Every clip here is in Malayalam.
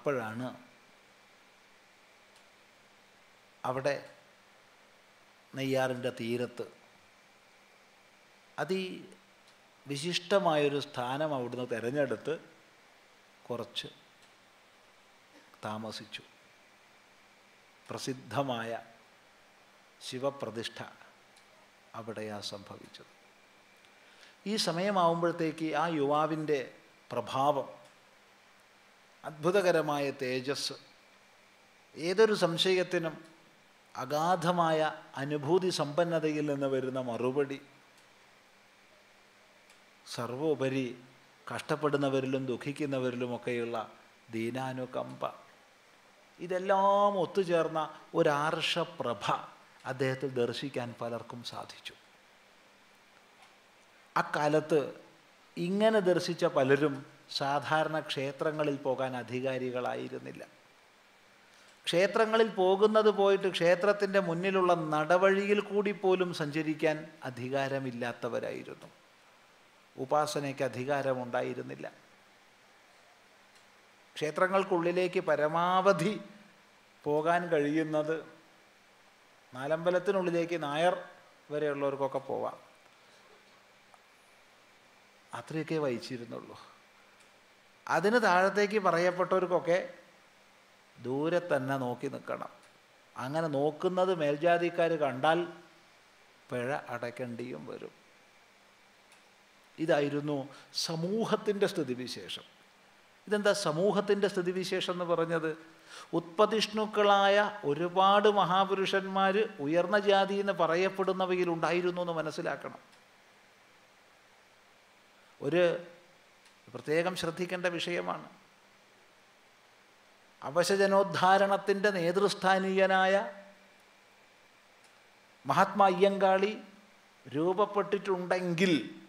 അപ്പോഴാണ് അവിടെ നെയ്യാറിന്റെ തീരത്ത് അതി വിശിഷ്ടമായൊരു സ്ഥാനം അവിടുന്ന് തിരഞ്ഞെടുത്ത് കുറച്ച് താമസിച്ചു. പ്രസിദ്ധമായ ശിവപ്രതിഷ്ഠ അവിടെയാണ് സംഭവിച്ചത്. ഈ സമയമാവുമ്പോഴത്തേക്ക് ആ യുവാവിന്റെ പ്രഭാവം അത്ഭുതകരമായ തേജസ്. ഏതൊരു സംശയത്തിനും അഗാധമായ അനുഭൂതി സമ്പന്നതയിൽ നിന്ന് വരുന്ന മറുപടി. സർവോപരി കഷ്ടപ്പെടുന്നവരിലും ദുഃഖിക്കുന്നവരിലുമൊക്കെയുള്ള ദീനാനുകമ്പ. ഇതെല്ലാം ഒത്തുചേർന്ന ഒരാർഷപ്രഭ അദ്ദേഹത്തിൽ ദർശിക്കാൻ പലർക്കും സാധിച്ചു. അക്കാലത്ത് ഇങ്ങനെ ദർശിച്ച പലരും സാധാരണ ക്ഷേത്രങ്ങളിൽ പോകാൻ അധികാരികളായിരുന്നില്ല. ക്ഷേത്രങ്ങളിൽ പോകുന്നത് പോയിട്ട് ക്ഷേത്രത്തിന്റെ മുന്നിലുള്ള നടവഴിയിൽ കൂടി പോലും സഞ്ചരിക്കാൻ അധികാരമില്ലാത്തവരായിരുന്നു. ഉപാസനയ്ക്ക് അധികാരമുണ്ടായിരുന്നില്ല. ക്ഷേത്രങ്ങൾക്കുള്ളിലേക്ക് പരമാവധി പോകാൻ കഴിയുന്നത് നാലമ്പലത്തിനുള്ളിലേക്ക് നായർ വരെയുള്ളവർക്കൊക്കെ പോവാം. അത്രയൊക്കെ വഹിച്ചിരുന്നുള്ളൂ. അതിന് താഴത്തേക്ക് പറയപ്പെട്ടവർക്കൊക്കെ ദൂരെ തന്നെ നോക്കി നിൽക്കണം. അങ്ങനെ നോക്കുന്നത് മേൽജാതിക്കാർ കണ്ടാൽ പിഴ അടയ്ക്കേണ്ടിയും വരും. ഇതായിരുന്നു സമൂഹത്തിന്റെ സ്ഥിതിവിശേഷം. ഇതെന്താ സമൂഹത്തിന്റെ സ്ഥിതിവിശേഷം എന്ന് പറഞ്ഞത്? ഉത്പതിഷ്ണുക്കളായ ഒരുപാട് മഹാപുരുഷന്മാർ ഉയർന്ന ജാതി എന്ന് പറയപ്പെടുന്നവയിൽ ഉണ്ടായിരുന്നു എന്ന് മനസ്സിലാക്കണം. ഒരു പ്രത്യേകം ശ്രദ്ധിക്കേണ്ട വിഷയമാണ്. അവശജനോദ്ധാരണത്തിന്റെ നേതൃസ്ഥാനീയനായ മഹാത്മാ അയ്യങ്കാളി രൂപപ്പെട്ടിട്ടുണ്ടെങ്കിൽ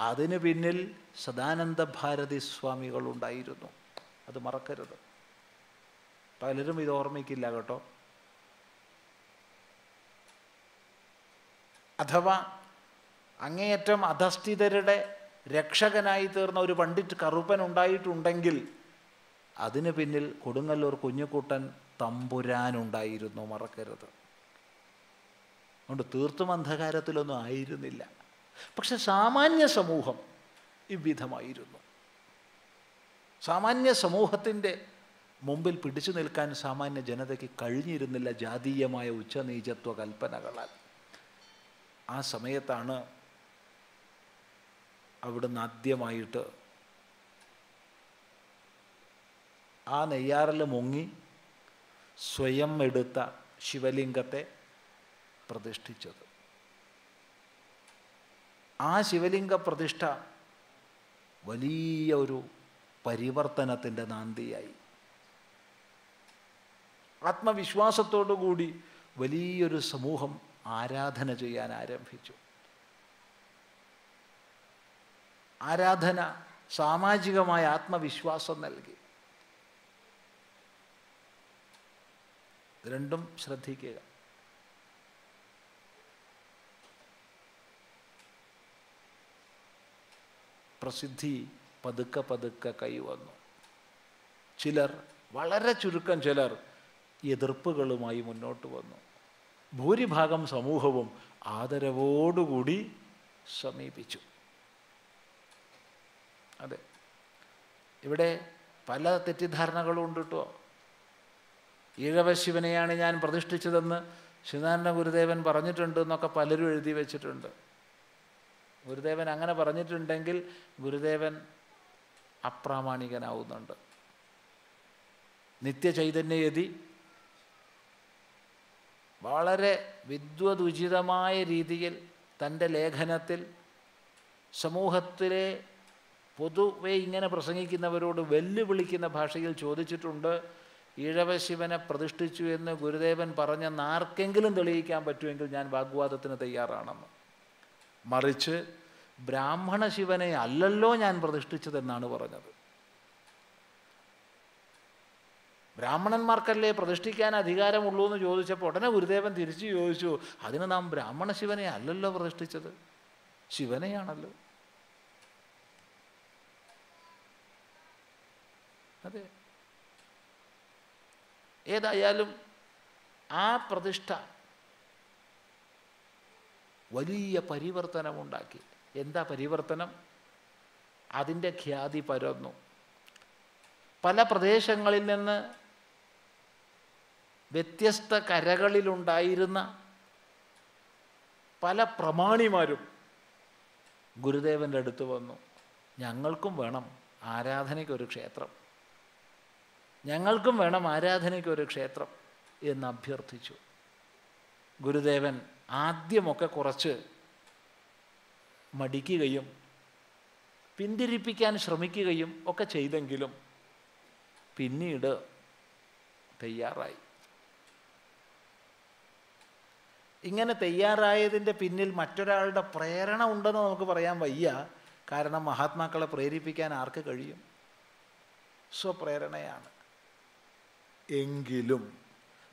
അതിന് പിന്നിൽ സദാനന്ദ ഭാരതി സ്വാമികളുണ്ടായിരുന്നു. അത് മറക്കരുത്. പലരും ഇത് ഓർമ്മിക്കില്ല കേട്ടോ. അഥവാ അങ്ങേയറ്റം അധസ്ഥിതരുടെ രക്ഷകനായി തീർന്ന ഒരു പണ്ഡിറ്റ് കറുപ്പൻ ഉണ്ടായിട്ടുണ്ടെങ്കിൽ അതിന് പിന്നിൽ കൊടുങ്ങല്ലൂർ കുഞ്ഞുകുട്ടൻ തമ്പുരാനുണ്ടായിരുന്നു മറക്കരുത്. അതുകൊണ്ട് തീർത്തും അന്ധകാരത്തിലൊന്നും ആയിരുന്നില്ല. പക്ഷെ സാമാന്യ സമൂഹം ഇവിധമായിരുന്നു. സാമാന്യ സമൂഹത്തിന്റെ മുമ്പിൽ പിടിച്ചു നിൽക്കാൻ സാമാന്യ ജനതയ്ക്ക് കഴിഞ്ഞിരുന്നില്ല ജാതീയമായ ഉച്ചനീചത്വ കൽപ്പനകളാൽ. ആ സമയത്താണ് അവിടുന്ന് ആദ്യമായിട്ട് ആ നെയ്യാറിൽ മുങ്ങി സ്വയം എടുത്ത ശിവലിംഗത്തെ പ്രതിഷ്ഠിച്ചത്. ആ ശിവലിംഗ പ്രതിഷ്ഠ വലിയ ഒരു പരിവർത്തനത്തിന്റെ നാന്തിയായി. ആത്മവിശ്വാസത്തോടുകൂടി വലിയൊരു സമൂഹം ആരാധന ചെയ്യാൻ ആരംഭിച്ചു. ആരാധന സാമാജികമായ ആത്മവിശ്വാസം നൽകി. രണ്ടും ശ്രദ്ധിക്കുക. പ്രസിദ്ധി പതുക്കെ പതുക്കെ കൈവന്നു ചിലർ വളരെ ചുരുക്കം ചിലർ എതിർപ്പുകളുമായി മുന്നോട്ട് വന്നു. ഭൂരിഭാഗം സമൂഹവും ആദരവോടുകൂടി സമീപിച്ചു. അതെ. ഇവിടെ പല തെറ്റിദ്ധാരണകളും ഉണ്ട് കേട്ടോ ഈഴവശിവനെയാണ് ഞാൻ പ്രതിഷ്ഠിച്ചതെന്ന് ശ്രീനാരായണ ഗുരുദേവൻ പറഞ്ഞിട്ടുണ്ട് എന്നൊക്കെ പലരും എഴുതി വെച്ചിട്ടുണ്ട്. ഗുരുദേവൻ അങ്ങനെ പറഞ്ഞിട്ടുണ്ടെങ്കിൽ ഗുരുദേവൻ അപ്രാമാണികനാവുന്നുണ്ട്. നിത്യചൈതന്യയതി വളരെ വിദ്വതുചിതമായ രീതിയിൽ തന്റെ ലേഖനത്തിൽ സമൂഹത്തിലെ പൊതുവെ ഇങ്ങനെ പ്രസംഗിക്കുന്നവരോട് വെല്ലുവിളിക്കുന്ന ഭാഷയിൽ ചോദിച്ചിട്ടുണ്ട് ഈഴവശിവനെ പ്രതിഷ്ഠിച്ചു എന്ന് ഗുരുദേവൻ പറഞ്ഞ ആർക്കെങ്കിലും തെളിയിക്കാൻ പറ്റുമെങ്കിൽ ഞാൻ വാഗ്വാദത്തിന് തയ്യാറാണെന്ന്. മറിച്ച് ബ്രാഹ്മണ ശിവനെ അല്ലല്ലോ ഞാൻ പ്രതിഷ്ഠിച്ചതെന്നാണ് പറഞ്ഞത്. ബ്രാഹ്മണന്മാർക്കല്ലേ പ്രതിഷ്ഠിക്കാൻ അധികാരമുള്ളൂ എന്ന് ചോദിച്ചപ്പോൾ ഉടനെ ഗുരുദേവൻ തിരിച്ചു ചോദിച്ചു അതിന് നാം ബ്രാഹ്മണ ശിവനെ അല്ലല്ലോ പ്രതിഷ്ഠിച്ചത്? ശിവനെയാണല്ലോ. അതെ. ഏതായാലും ആ പ്രതിഷ്ഠ വലിയ പരിവർത്തനമുണ്ടാക്കി. എന്താ പരിവർത്തനം? അതിന്റെ ഖ്യാതി പരന്നു. പല പ്രദേശങ്ങളിൽ നിന്ന് വ്യത്യസ്ത കരകളിലുണ്ടായിരുന്ന പല പ്രമാണിമാരും ഗുരുദേവന്റെ അടുത്ത് വന്നു. ഞങ്ങൾക്കും വേണം ആരാധനയ്ക്കൊരു ക്ഷേത്രം. ഞങ്ങൾക്കും വേണം ആരാധനയ്ക്ക് ഒരു ക്ഷേത്രം എന്ന് അഭ്യർത്ഥിച്ചു. ഗുരുദേവൻ ആദ്യമൊക്കെ കുറച്ച് മടിക്കുകയും പിന്തിരിപ്പിക്കാൻ ശ്രമിക്കുകയും ഒക്കെ ചെയ്തെങ്കിലും പിന്നീട് തയ്യാറായി. ഇങ്ങനെ തയ്യാറായതിന്റെ പിന്നിൽ മറ്റൊരാളുടെ പ്രേരണ ഉണ്ടെന്ന് നമുക്ക് പറയാൻ വയ്യ. കാരണം മഹാത്മാക്കളെ പ്രേരിപ്പിക്കാൻ ആർക്ക് കഴിയും? സ്വപ്രേരണയാണ്. എങ്കിലും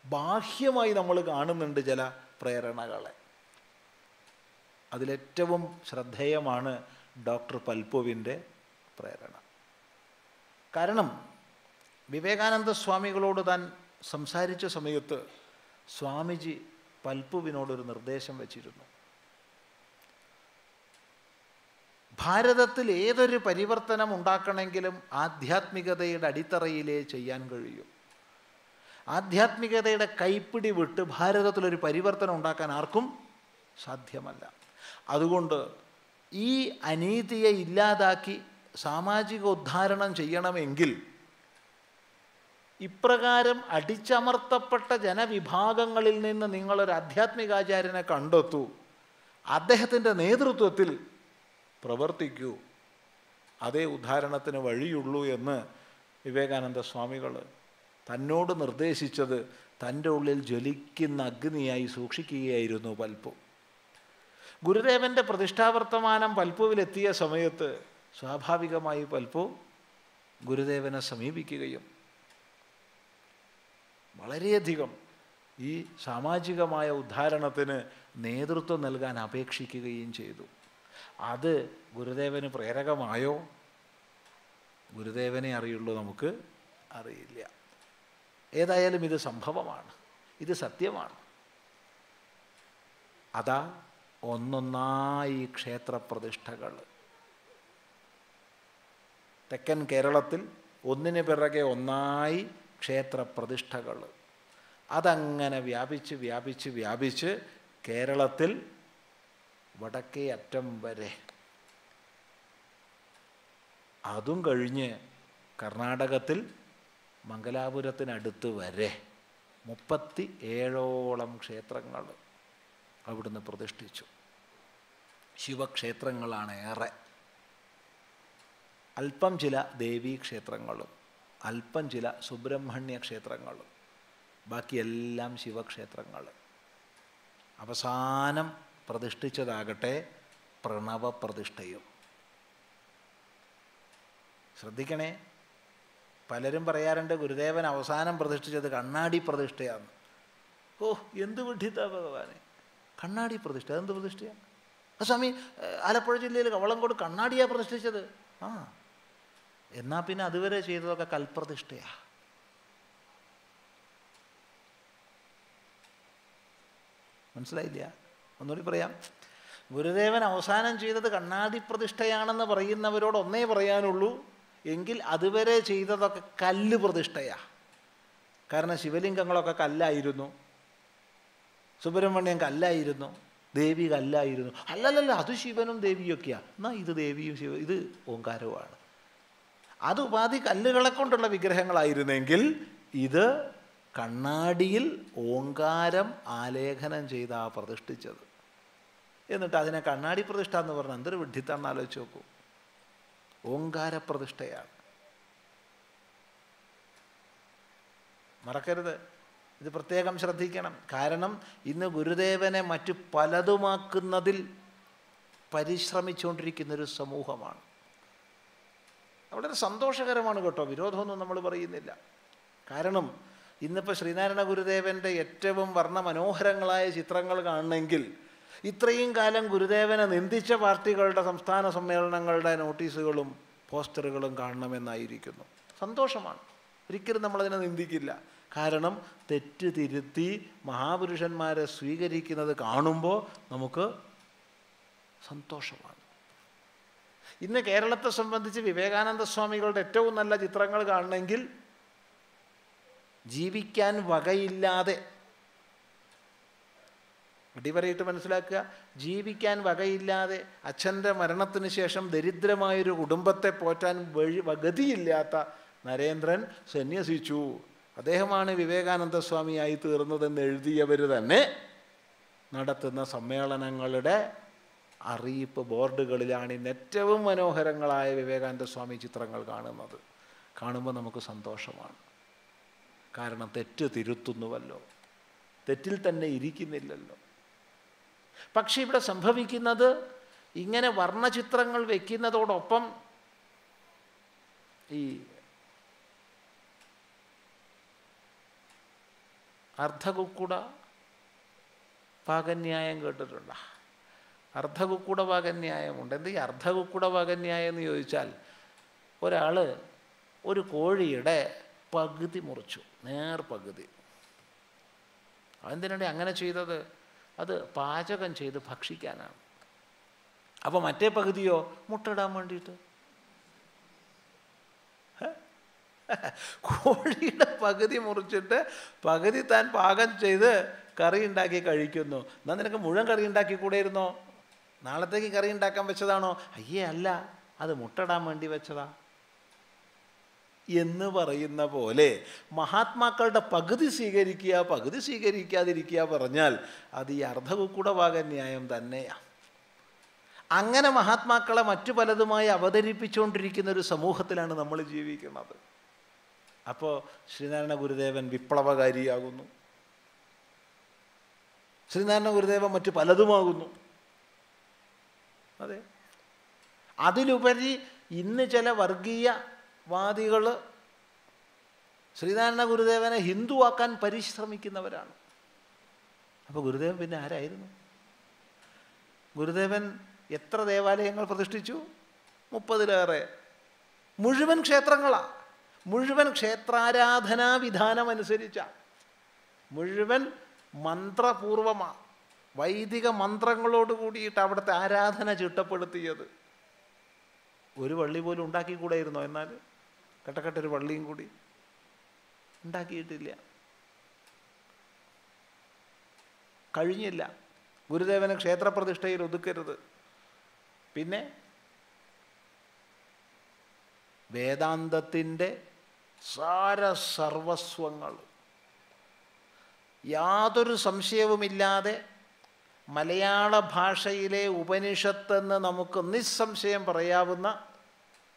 ബാഹ്യമായി നമ്മൾ കാണുന്നുണ്ട് ചില പ്രേരണകളെ. അതിലേറ്റവും ശ്രദ്ധേയമാണ് ഡോക്ടർ പൽപ്പുവിന്റെ പ്രേരണ. കാരണം വിവേകാനന്ദ സ്വാമികളോട് താൻ സംസാരിച്ച സമയത്ത് സ്വാമിജി പൽപ്പുവിനോടൊരു നിർദ്ദേശം വച്ചിരുന്നു. ഭാരതത്തിൽ ഏതൊരു പരിവർത്തനം ഉണ്ടാക്കണമെങ്കിലും ആധ്യാത്മികതയുടെ അടിത്തറയിലേ ചെയ്യാൻ കഴിയും. ആധ്യാത്മികതയുടെ കൈപ്പിടി വിട്ട് ഭാരതത്തിലൊരു പരിവർത്തനം ഉണ്ടാക്കാൻ ആർക്കും സാധ്യമല്ല. അതുകൊണ്ട് ഈ അനീതിയെ ഇല്ലാതാക്കി സാമാജിക ഉദ്ധാരണം ചെയ്യണമെങ്കിൽ ഇപ്രകാരം അടിച്ചമർത്തപ്പെട്ട ജനവിഭാഗങ്ങളിൽ നിന്ന് നിങ്ങളൊരു ആധ്യാത്മികാചാര്യനെ കണ്ടെത്തൂ. അദ്ദേഹത്തിന്റെ നേതൃത്വത്തിൽ പ്രവർത്തിക്കൂ. അതേ ഉദ്ധാരണത്തിന് വഴിയുള്ളൂ എന്ന് വിവേകാനന്ദ സ്വാമികൾ തന്നോട് നിർദ്ദേശിച്ചത് തന്റെ ഉള്ളിൽ ജ്വലിക്കുന്ന അഗ്നിയായി സൂക്ഷിക്കുകയായിരുന്നു പൽപ്പു. ഗുരുദേവന്റെ പ്രതിഷ്ഠാവർത്തമാനം പൽപ്പുവിലെത്തിയ സമയത്ത് സ്വാഭാവികമായി പൽപ്പു ഗുരുദേവനെ സമീപിക്കുകയും വളരെയധികം ഈ സാമാജികമായ ഉദ്ധാരണത്തിന് നേതൃത്വം നൽകാൻ അപേക്ഷിക്കുകയും ചെയ്തു. അത് ഗുരുദേവന് പ്രേരകമായോ? ഗുരുദേവനെ അറിയുള്ളൂ നമുക്ക് അറിയില്ല. ഏതായാലും ഇത് സംഭവമാണ്. ഇത് സത്യമാണ്. അതാ ഒന്നൊന്നായി ക്ഷേത്രപ്രതിഷ്ഠകൾ. തെക്കൻ കേരളത്തിൽ ഒന്നിന് പിറകെ ഒന്നായി ക്ഷേത്രപ്രതിഷ്ഠകൾ. അതങ്ങനെ വ്യാപിച്ച് വ്യാപിച്ച് വ്യാപിച്ച് കേരളത്തിൽ വടക്കേ അറ്റം വരെ. അതും കഴിഞ്ഞ് കർണാടകത്തിൽ മംഗലാപുരത്തിനടുത്ത് വരെ മുപ്പത്തി ഏഴോളം ക്ഷേത്രങ്ങൾ അവിടുന്ന് പ്രതിഷ്ഠിച്ചു. ശിവക്ഷേത്രങ്ങളാണ് ഏറെ. അല്പം ചില ദേവീക്ഷേത്രങ്ങളും അല്പം ചില സുബ്രഹ്മണ്യ ക്ഷേത്രങ്ങളും ബാക്കിയെല്ലാം ശിവക്ഷേത്രങ്ങൾ. അവസാനം പ്രതിഷ്ഠിച്ചതാകട്ടെ പ്രണവപ്രതിഷ്ഠയും. ശ്രദ്ധിക്കണേ പലരും പറയാറുണ്ട് ഗുരുദേവൻ അവസാനം പ്രതിഷ്ഠിച്ചത് കണ്ണാടി പ്രതിഷ്ഠയാണ്. ഓ എന്ത് വിഡിത്ത ഭഗവാനെ. കണ്ണാടി പ്രതിഷ്ഠ അതെന്ത് പ്രതിഷ്ഠയാണ് ആ സ്വാമി ആലപ്പുഴ ജില്ലയിൽ കവളങ്കോട് കണ്ണാടിയാണ് പ്രതിഷ്ഠിച്ചത്. ആ എന്നാൽ പിന്നെ അതുവരെ ചെയ്തതൊക്കെ കൽപ്രതിഷ്ഠയാ. മനസ്സിലായില്ല? ഒന്നുകൂടി പറയാം. ഗുരുദേവൻ അവസാനം ചെയ്തത് കണ്ണാടി പ്രതിഷ്ഠയാണെന്ന് പറയുന്നവരോട് ഒന്നേ പറയാനുള്ളൂ. എങ്കിൽ അതുവരെ ചെയ്തതൊക്കെ കല്ല് പ്രതിഷ്ഠയാ. കാരണം ശിവലിംഗങ്ങളൊക്കെ കല്ലായിരുന്നു. സുബ്രഹ്മണ്യം കല്ലായിരുന്നു. ദേവി കല്ലായിരുന്നു. അല്ലല്ലല്ല അത് ശിവനും ദേവിയൊക്കെയാണ് എന്നാ ഇത് ദേവിയും ശിവ ഇത് ഓങ്കാരവുമാണ് അത് ഉപാധി കല്ലുകളെ കൊണ്ടുള്ള വിഗ്രഹങ്ങളായിരുന്നെങ്കിൽ ഇത് കണ്ണാടിയിൽ ഓങ്കാരം ആലേഖനം ചെയ്താ പ്രതിഷ്ഠിച്ചത്. എന്നിട്ട് അതിനെ കണ്ണാടി പ്രതിഷ്ഠ എന്ന് പറഞ്ഞാൽ എന്തൊരു വിഡ്ഢിത്താണെന്ന് ആലോചിച്ച് നോക്കൂ. ഓങ്കാര പ്രതിഷ്ഠയാണ് മറക്കരുത്. ഇത് പ്രത്യേകം ശ്രദ്ധിക്കണം. കാരണം ഇന്ന് ഗുരുദേവനെ മറ്റു പലതുമാക്കുന്നതിൽ പരിശ്രമിച്ചുകൊണ്ടിരിക്കുന്നൊരു സമൂഹമാണ്. വളരെ സന്തോഷകരമാണ് കേട്ടോ. വിരോധമൊന്നും നമ്മൾ പറയുന്നില്ല. കാരണം ഇന്നിപ്പോൾ ശ്രീനാരായണ ഗുരുദേവന്റെ ഏറ്റവും വർണമനോഹരങ്ങളായ ചിത്രങ്ങൾ കാണണമെങ്കിൽ ഇത്രയും കാലം ഗുരുദേവനെ നിന്ദിച്ച പാർട്ടികളുടെ സംസ്ഥാന സമ്മേളനങ്ങളുടെ നോട്ടീസുകളും പോസ്റ്ററുകളും കാണണമെന്നായിരിക്കുന്നു. സന്തോഷമാണ്. ഒരിക്കലും നമ്മളതിനെ നിന്ദിക്കില്ല. കാരണം തെറ്റ് തിരുത്തി മഹാപുരുഷന്മാരെ സ്വീകരിക്കുന്നത് കാണുമ്പോൾ നമുക്ക് സന്തോഷമാണ്. ഇന്ന് കേരളത്തെ സംബന്ധിച്ച് വിവേകാനന്ദ സ്വാമികളുടെ ഏറ്റവും നല്ല ചിത്രങ്ങൾ കാണണമെങ്കിൽ ജീവിക്കാൻ വകയില്ലാതെ അടിപറയിട്ട് മനസ്സിലാക്കുക. ജീവിക്കാൻ വകയില്ലാതെ അച്ഛന്റെ മരണത്തിന് ശേഷം ദരിദ്രമായൊരു കുടുംബത്തെ പോറ്റാൻ വഴി ഗതിയില്ലാത്ത നരേന്ദ്രൻ സന്യസിച്ചു. അദ്ദേഹമാണ് വിവേകാനന്ദ സ്വാമിയായി തീർന്നതെന്ന് എഴുതിയവർ തന്നെ നടത്തുന്ന സമ്മേളനങ്ങളുടെ അറിയിപ്പ് ബോർഡുകളിലാണ് ഇന്ന് ഏറ്റവും മനോഹരങ്ങളായ വിവേകാനന്ദ സ്വാമി ചിത്രങ്ങൾ കാണുന്നത്. കാണുമ്പോൾ നമുക്ക് സന്തോഷമാണ്. കാരണം തെറ്റ് തിരുത്തുന്നുവല്ലോ. തെറ്റിൽ തന്നെ ഇരിക്കുന്നില്ലല്ലോ. പക്ഷെ ഇവിടെ സംഭവിക്കുന്നത് ഇങ്ങനെ വർണചിത്രങ്ങൾ വയ്ക്കുന്നതോടൊപ്പം ഈ അർദ്ധകുക്കുട പാകന്യായം കേട്ടിട്ടുണ്ട്? അർദ്ധകുക്കുട പാകന്യായമുണ്ട് എന്ത് ഈ അർദ്ധകുക്കുട പാകന്യായം എന്ന് ചോദിച്ചാൽ ഒരാൾ ഒരു കോഴിയുടെ പകുതി മുറിച്ചു. നേർ പകുതി. അതെന്തിനാണ് അങ്ങനെ ചെയ്തത്? അത് പാചകം ചെയ്ത് ഭക്ഷിക്കാനാണ്. അപ്പോൾ മറ്റേ പകുതിയോ മുട്ടയിടാൻ വേണ്ടിയിട്ട്? കോഴിയുടെ പകുതി മുറിച്ചിട്ട് പകുതി താൻ പാകം ചെയ്ത് കറി ഉണ്ടാക്കി കഴിക്കുന്നു. എന്നാൽ നിനക്ക് മുഴുവൻ കറി ഉണ്ടാക്കി കൂടെയിരുന്നോ? നാളത്തേക്ക് കറി ഉണ്ടാക്കാൻ വെച്ചതാണോ? അയ്യേ അല്ല. അത് മുട്ടടാൻ വേണ്ടി വെച്ചതാ. എന്ന് പറയുന്ന പോലെ മഹാത്മാക്കളുടെ പകുതി സ്വീകരിക്കുക പകുതി സ്വീകരിക്കാതിരിക്കുക പറഞ്ഞാൽ അത് ഈ അർദ്ധകുക്കുടഭാഗ ന്യായം തന്നെയാണ് അങ്ങനെ മഹാത്മാക്കളെ മറ്റു പലതുമായി അവതരിപ്പിച്ചുകൊണ്ടിരിക്കുന്ന ഒരു സമൂഹത്തിലാണ് നമ്മൾ ജീവിക്കുന്നത്. അപ്പോൾ ശ്രീനാരായണ ഗുരുദേവൻ വിപ്ലവകാരിയാകുന്നു. ശ്രീനാരായണ ഗുരുദേവൻ മറ്റു പലതുമാകുന്നു. അതെ. അതിലുപരി ഇന്ന് ചില വർഗീയവാദികൾ ശ്രീനാരായണ ഗുരുദേവനെ ഹിന്ദുവാക്കാൻ പരിശ്രമിക്കുന്നവരാണ്. അപ്പോൾ ഗുരുദേവൻ പിന്നെ ആരായിരുന്നു? ഗുരുദേവൻ എത്ര ദേവാലയങ്ങൾ പ്രതിഷ്ഠിച്ചു? മുപ്പതിലേറെ. മുഴുവൻ ക്ഷേത്രങ്ങളാണ് മുഴുവൻ ക്ഷേത്രാരാധനാ വിധാനം അനുസരിച്ച മുഴുവൻ മന്ത്രപൂർവമാണ് വൈദിക മന്ത്രങ്ങളോട് കൂടിയിട്ട് അവിടുത്തെ ആരാധന ചിട്ടപ്പെടുത്തിയത്. ഒരു വള്ളി പോലും ഉണ്ടാക്കിക്കൂടായിരുന്നോ എന്നാൽ കട്ടക്കട്ടൊരു പള്ളിയും കൂടി ഉണ്ടാക്കിയിട്ടില്ല. കഴിഞ്ഞില്ല. ഗുരുദേവനെ ക്ഷേത്രപ്രതിഷ്ഠയിൽ ഒതുക്കരുത്. പിന്നെ വേദാന്തത്തിന്റെ സാരസർവസ്വങ്ങൾ. യാതൊരു സംശയവുമില്ലാതെ മലയാള ഭാഷയിലെ ഉപനിഷത്തെന്ന് നമുക്ക് നിസ്സംശയം പറയാവുന്ന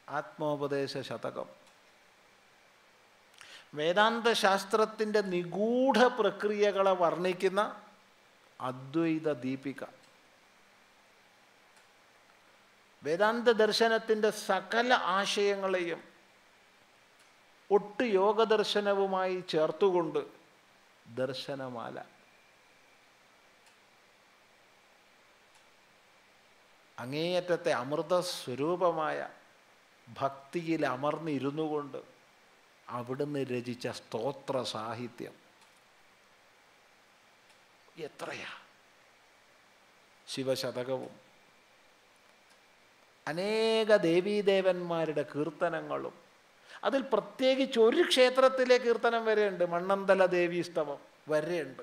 ആത്മോപദേശ ശതകം. വേദാന്ത ശാസ്ത്രത്തിന്റെ നിഗൂഢ പ്രക്രിയകളെ വർണിക്കുന്ന അദ്വൈത ദീപിക. വേദാന്ത ദർശനത്തിന്റെ സകല ആശയങ്ങളെയും ഒട്ട് യോഗദർശനവുമായി ചേർത്തുകൊണ്ട് ദർശനമാല. അങ്ങേയറ്റത്തെ അമൃതസ്വരൂപമായ ഭക്തിയിൽ അമർന്നിരുന്നു കൊണ്ട് അവിടുന്ന് രചിച്ച സ്തോത്ര സാഹിത്യം. എത്രയാ? ശിവശതകവും. അനേക ദേവീദേവന്മാരുടെ കീർത്തനങ്ങളും. അതിൽ പ്രത്യേകിച്ച് ഒരു ക്ഷേത്രത്തിലെ കീർത്തനം വരെയുണ്ട്. മണ്ണന്തല ദേവീസ്തവം വരെയുണ്ട്.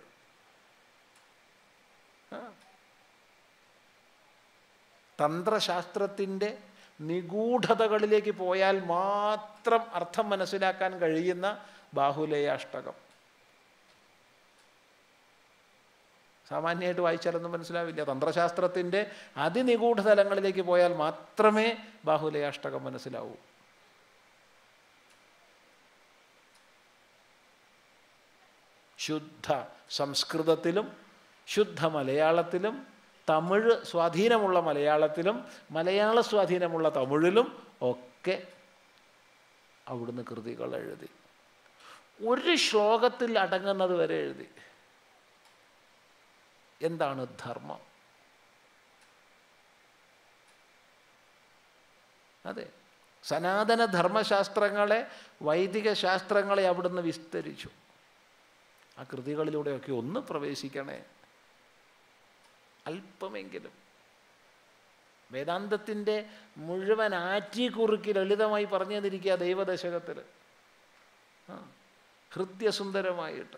തന്ത്രശാസ്ത്രത്തിന്റെ നിഗൂഢതകളിലേക്ക് പോയാൽ മാത്രം അർത്ഥം മനസ്സിലാക്കാൻ കഴിയുന്ന ബാഹുലേയ അഷ്ടകം സാമാന്യമായിട്ട് വായിച്ചാലൊന്നും മനസ്സിലാവില്ല. തന്ത്രശാസ്ത്രത്തിന്റെ അതിനിഗൂഢ തലങ്ങളിലേക്ക് പോയാൽ മാത്രമേ ബാഹുലയാഷ്ടകം മനസ്സിലാവൂ. ശുദ്ധ സംസ്കൃതത്തിലും ശുദ്ധ മലയാളത്തിലും തമിഴ് സ്വാധീനമുള്ള മലയാളത്തിലും മലയാള സ്വാധീനമുള്ള തമിഴിലും ഒക്കെ അവിടുന്ന് കൃതികൾ എഴുതി. ഒരു ശ്ലോകത്തിൽ അടങ്ങുന്നത് വരെ എഴുതി. എന്താണ് ധർമ്മം? അതെ. സനാതന ധർമ്മശാസ്ത്രങ്ങളെ വൈദിക ശാസ്ത്രങ്ങളെ അവിടുന്ന് വിസ്തരിച്ചു. ആ കൃതികളിലൂടെയൊക്കെ ഒന്ന് പ്രവേശിക്കണേ. അല്പമെങ്കിലും. വേദാന്തത്തിന്റെ മുഴുവൻ ആറ്റിക്കുറുക്കി ലളിതമായി പറഞ്ഞു തന്നിരിക്കുക ദൈവദശകത്തിൽ ഹൃദ്യസുന്ദരമായിട്ട്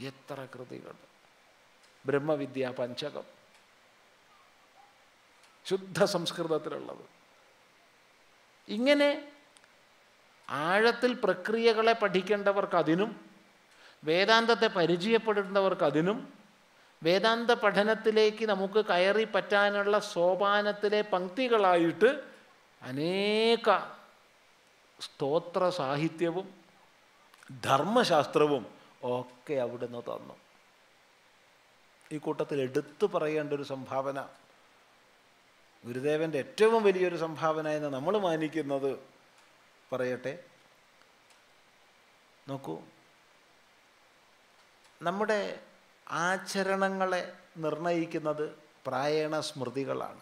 എത്ര കൃതികൾ. ബ്രഹ്മവിദ്യ പഞ്ചകം. ശുദ്ധ സംസ്കൃതത്തിലുള്ളത്. ഇങ്ങനെ ആഴത്തിൽ പ്രക്രിയകളെ പഠിക്കേണ്ടവർക്ക് അതിനും വേദാന്തത്തെ പരിചയപ്പെടേണ്ടവർക്ക് അതിനും വേദാന്ത പഠനത്തിലേക്ക് നമുക്ക് കയറി പറ്റാനുള്ള സോപാനത്തിലെ പങ്ക്തികളായിട്ട് അനേക സ്തോത്ര സാഹിത്യവും ധർമ്മശാസ്ത്രവും ഒക്കെ അവിടുന്ന് തന്നു. ഈ കൂട്ടത്തിൽ എടുത്തു പറയേണ്ട ഒരു സംഭാവന ഗുരുദേവന്റെ ഏറ്റവും വലിയൊരു സംഭാവന എന്ന് നമ്മൾ മാനിക്കുന്നത് പറയട്ടെ. നോക്കൂ നമ്മുടെ ആചരണങ്ങളെ നിർണയിക്കുന്നത് പ്രായണ സ്മൃതികളാണ്.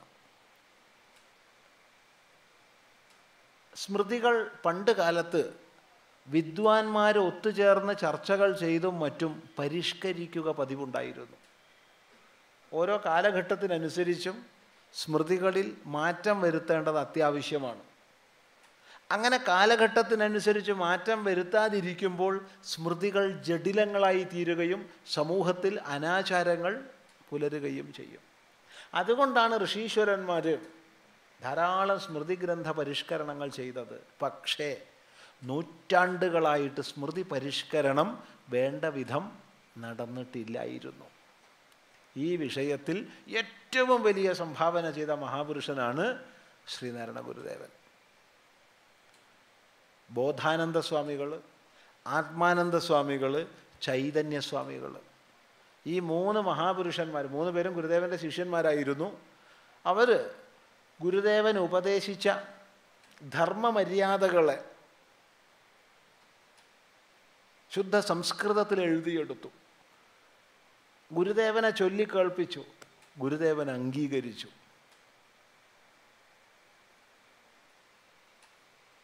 സ്മൃതികൾ പണ്ട് കാലത്ത് വിദ്വാൻമാർ ഒത്തുചേർന്ന് ചർച്ചകൾ ചെയ്തും മറ്റും പരിഷ്കരിക്കുക പതിവുണ്ടായിരുന്നു. ഓരോ കാലഘട്ടത്തിനനുസരിച്ചും സ്മൃതികളിൽ മാറ്റം വരുത്തേണ്ടത് അത്യാവശ്യമാണ്. അങ്ങനെ കാലഘട്ടത്തിനനുസരിച്ച് മാറ്റം വരുത്താതിരിക്കുമ്പോൾ സ്മൃതികൾ ജഡിലങ്ങളായി തീരുകയും സമൂഹത്തിൽ അനാചാരങ്ങൾ പുലരുകയും ചെയ്യും. അതുകൊണ്ടാണ് ഋഷീശ്വരന്മാർ ധാരാളം സ്മൃതി ഗ്രന്ഥ പരിഷ്കരണങ്ങൾ ചെയ്തത്. പക്ഷേ നൂറ്റാണ്ടുകളായിട്ട് സ്മൃതി പരിഷ്കരണം വേണ്ട വിധം നടന്നിട്ടില്ലായിരുന്നു. ഈ വിഷയത്തിൽ ഏറ്റവും വലിയ സംഭാവന ചെയ്ത മഹാപുരുഷനാണ് ശ്രീനാരായണ ഗുരുദേവൻ. ബോധാനന്ദ സ്വാമികൾ ആത്മാനന്ദ സ്വാമികൾ ചൈതന്യസ്വാമികൾ ഈ മൂന്ന് മഹാപുരുഷന്മാർ മൂന്ന് പേരും ഗുരുദേവന്റെ ശിഷ്യന്മാരായിരുന്നു. അവർ ഗുരുദേവൻ ഉപദേശിച്ച ധർമ്മമര്യാദകളെ ശുദ്ധ സംസ്കൃതത്തിൽ എഴുതിയെടുത്തു. ഗുരുദേവനെ ചൊല്ലിക്കേൾപ്പിച്ചു. ഗുരുദേവൻ അംഗീകരിച്ചു.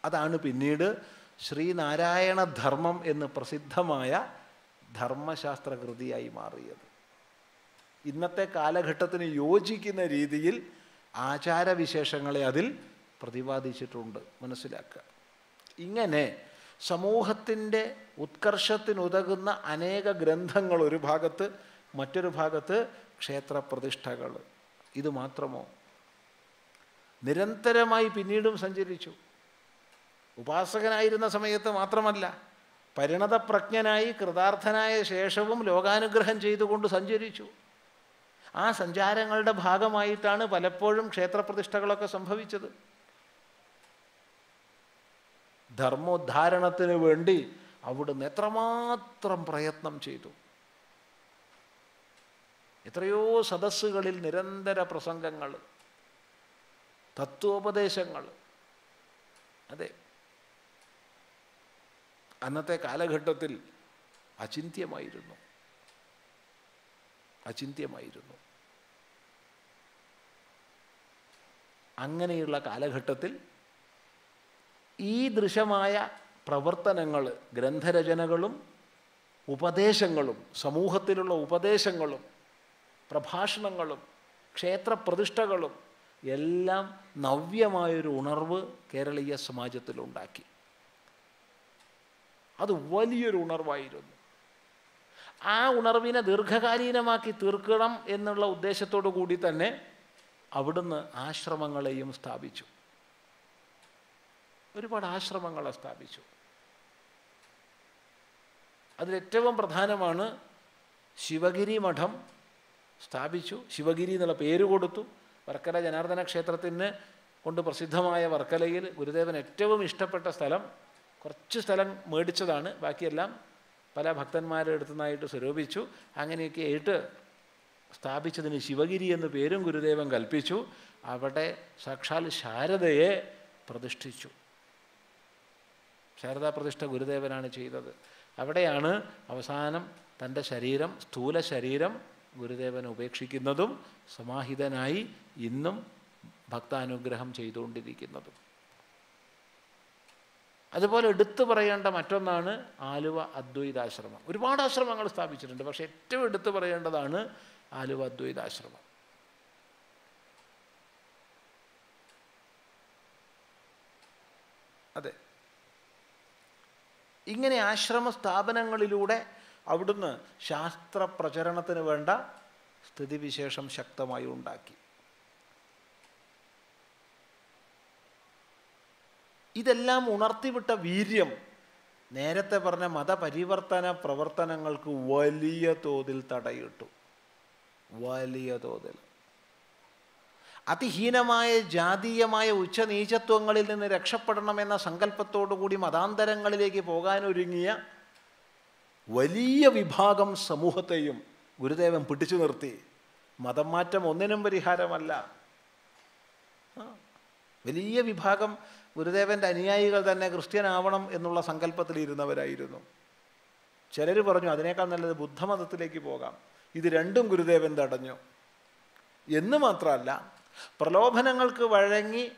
അതാണ് പിന്നീട് ശ്രീനാരായണ ധർമ്മം എന്ന് പ്രസിദ്ധമായ ധർമ്മശാസ്ത്ര കൃതിയായി മാറിയത്. ഇന്നത്തെ കാലഘട്ടത്തിന് യോജിക്കുന്ന രീതിയിൽ ആചാരവിശേഷങ്ങളെ അതിൽ പ്രതിപാദിച്ചിട്ടുണ്ട്. മനസ്സിലാക്കുക. ഇങ്ങനെ സമൂഹത്തിന്റെ ഉത്കർഷത്തിനുതകുന്ന അനേക ഗ്രന്ഥങ്ങൾ ഒരു ഭാഗത്ത് മറ്റൊരു ഭാഗത്ത് ക്ഷേത്രപ്രതിഷ്ഠകൾ. ഇത് മാത്രമോ? നിരന്തരമായി പിന്നീടും സഞ്ചരിച്ചു. ഉപാസകനായിരുന്ന സമയത്ത് മാത്രമല്ല പരിണതപ്രജ്ഞനായി കൃതാർത്ഥനായ ശേഷവും ലോകാനുഗ്രഹം ചെയ്തുകൊണ്ട് സഞ്ചരിച്ചു. ആ സഞ്ചാരങ്ങളുടെ ഭാഗമായിട്ടാണ് പലപ്പോഴും ക്ഷേത്രപ്രതിഷ്ഠകളൊക്കെ സംഭവിച്ചത്. ധർമ്മോദ്ധാരണത്തിന് വേണ്ടി അവിടുന്ന് എത്രമാത്രം പ്രയത്നം ചെയ്തു. എത്രയോ സദസ്സുകളിൽ നിരന്തര പ്രസംഗങ്ങൾ തത്വോപദേശങ്ങൾ അതെ അന്നത്തെ കാലഘട്ടത്തിൽ അചിന്ത്യമായിരുന്നു. അചിന്ത്യമായിരുന്നു. അങ്ങനെയുള്ള കാലഘട്ടത്തിൽ ഈ ദൃശ്യമായ പ്രവർത്തനങ്ങൾ ഗ്രന്ഥരചനകളും ഉപദേശങ്ങളും സമൂഹത്തിലുള്ള ഉപദേശങ്ങളും പ്രഭാഷണങ്ങളും ക്ഷേത്രപ്രതിഷ്ഠകളും എല്ലാം നവ്യമായൊരു ഉണർവ് കേരളീയ സമാജത്തിലുണ്ടാക്കി. അത് വലിയൊരു ഉണർവായിരുന്നു. ആ ഉണർവിനെ ദീർഘകാലീനമാക്കി തീർക്കണം എന്നുള്ള ഉദ്ദേശത്തോടു കൂടി തന്നെ അവിടുന്ന് ആശ്രമങ്ങളെയും സ്ഥാപിച്ചു. ഒരുപാട് ആശ്രമങ്ങളെ സ്ഥാപിച്ചു. അതിലേറ്റവും പ്രധാനമാണ് ശിവഗിരി മഠം സ്ഥാപിച്ചു. ശിവഗിരി എന്നുള്ള പേര് കൊടുത്തു. വർക്കല ജനാർദ്ദന ക്ഷേത്രത്തിന് കൊണ്ട് പ്രസിദ്ധമായ വർക്കലയിൽ ഗുരുദേവൻ ഏറ്റവും ഇഷ്ടപ്പെട്ട സ്ഥലം കുറച്ച് സ്ഥലം മേടിച്ചതാണ്. ബാക്കിയെല്ലാം പല ഭക്തന്മാരുടെ അടുത്തുനിന്നായിട്ട് സ്വരൂപിച്ചു. അങ്ങനെയൊക്കെ ആയിട്ട് സ്ഥാപിച്ചതിന് ശിവഗിരി എന്ന പേരും ഗുരുദേവൻ കൽപ്പിച്ചു. അവിടെ സാക്ഷാൽ ശാരദയെ പ്രതിഷ്ഠിച്ചു. ശാരദാ പ്രതിഷ്ഠ ഗുരുദേവനാണ് ചെയ്തത്. അവിടെയാണ് അവസാനം തന്റെ ശരീരം സ്ഥൂല ശരീരം ഗുരുദേവൻ ഉപേക്ഷിക്കുന്നതും സമാഹിതനായി ഇന്നും ഭക്താനുഗ്രഹം ചെയ്തുകൊണ്ടിരിക്കുന്നതും. അതുപോലെ എടുത്തു പറയേണ്ട മറ്റൊന്നാണ് ആലുവ അദ്വൈതാശ്രമം. ഒരുപാട് ആശ്രമങ്ങൾ സ്ഥാപിച്ചിട്ടുണ്ട് പക്ഷേ ഏറ്റവും എടുത്തു പറയേണ്ടതാണ് ആലുവ അദ്വൈതാശ്രമം. അതെ. ഇങ്ങനെ ആശ്രമ സ്ഥാപനങ്ങളിലൂടെ അവിടുന്ന് ശാസ്ത്ര പ്രചരണത്തിന് വേണ്ട സ്ഥിതിവിശേഷം ശക്തമായി ഉണ്ടാക്കി. ഇതെല്ലാം ഉണർത്തിവിട്ട വീര്യം. നേരത്തെ പറഞ്ഞ മതപരിവർത്തന പ്രവർത്തനങ്ങൾക്ക് വലിയ തോതിൽ തടയിട്ടു. വലിയ തോതിൽ. അതിഹീനമായ ജാതീയമായ ഉച്ചനീചത്വങ്ങളിൽ നിന്ന് രക്ഷപ്പെടണമെന്ന സങ്കല്പത്തോടു കൂടി മതാന്തരങ്ങളിലേക്ക് പോകാനൊരുങ്ങിയ വലിയ വിഭാഗം സമൂഹത്തെയും ഗുരുദേവൻ പിടിച്ചു നിർത്തി. മതം മാറ്റം ഒന്നിനും പരിഹാരമല്ല. വലിയ വിഭാഗം ഗുരുദേവന്റെ അനുയായികൾ തന്നെ ക്രിസ്ത്യനാവണം എന്നുള്ള സങ്കല്പത്തിലിരുന്നവരായിരുന്നു. ചിലർ പറഞ്ഞു അതിനേക്കാൾ നല്ലത് ബുദ്ധമതത്തിലേക്ക് പോകാം. ഇത് രണ്ടും ഗുരുദേവൻ തടഞ്ഞു. എന്ന് മാത്രമല്ല പ്രലോഭനങ്ങൾക്ക് വഴങ്ങി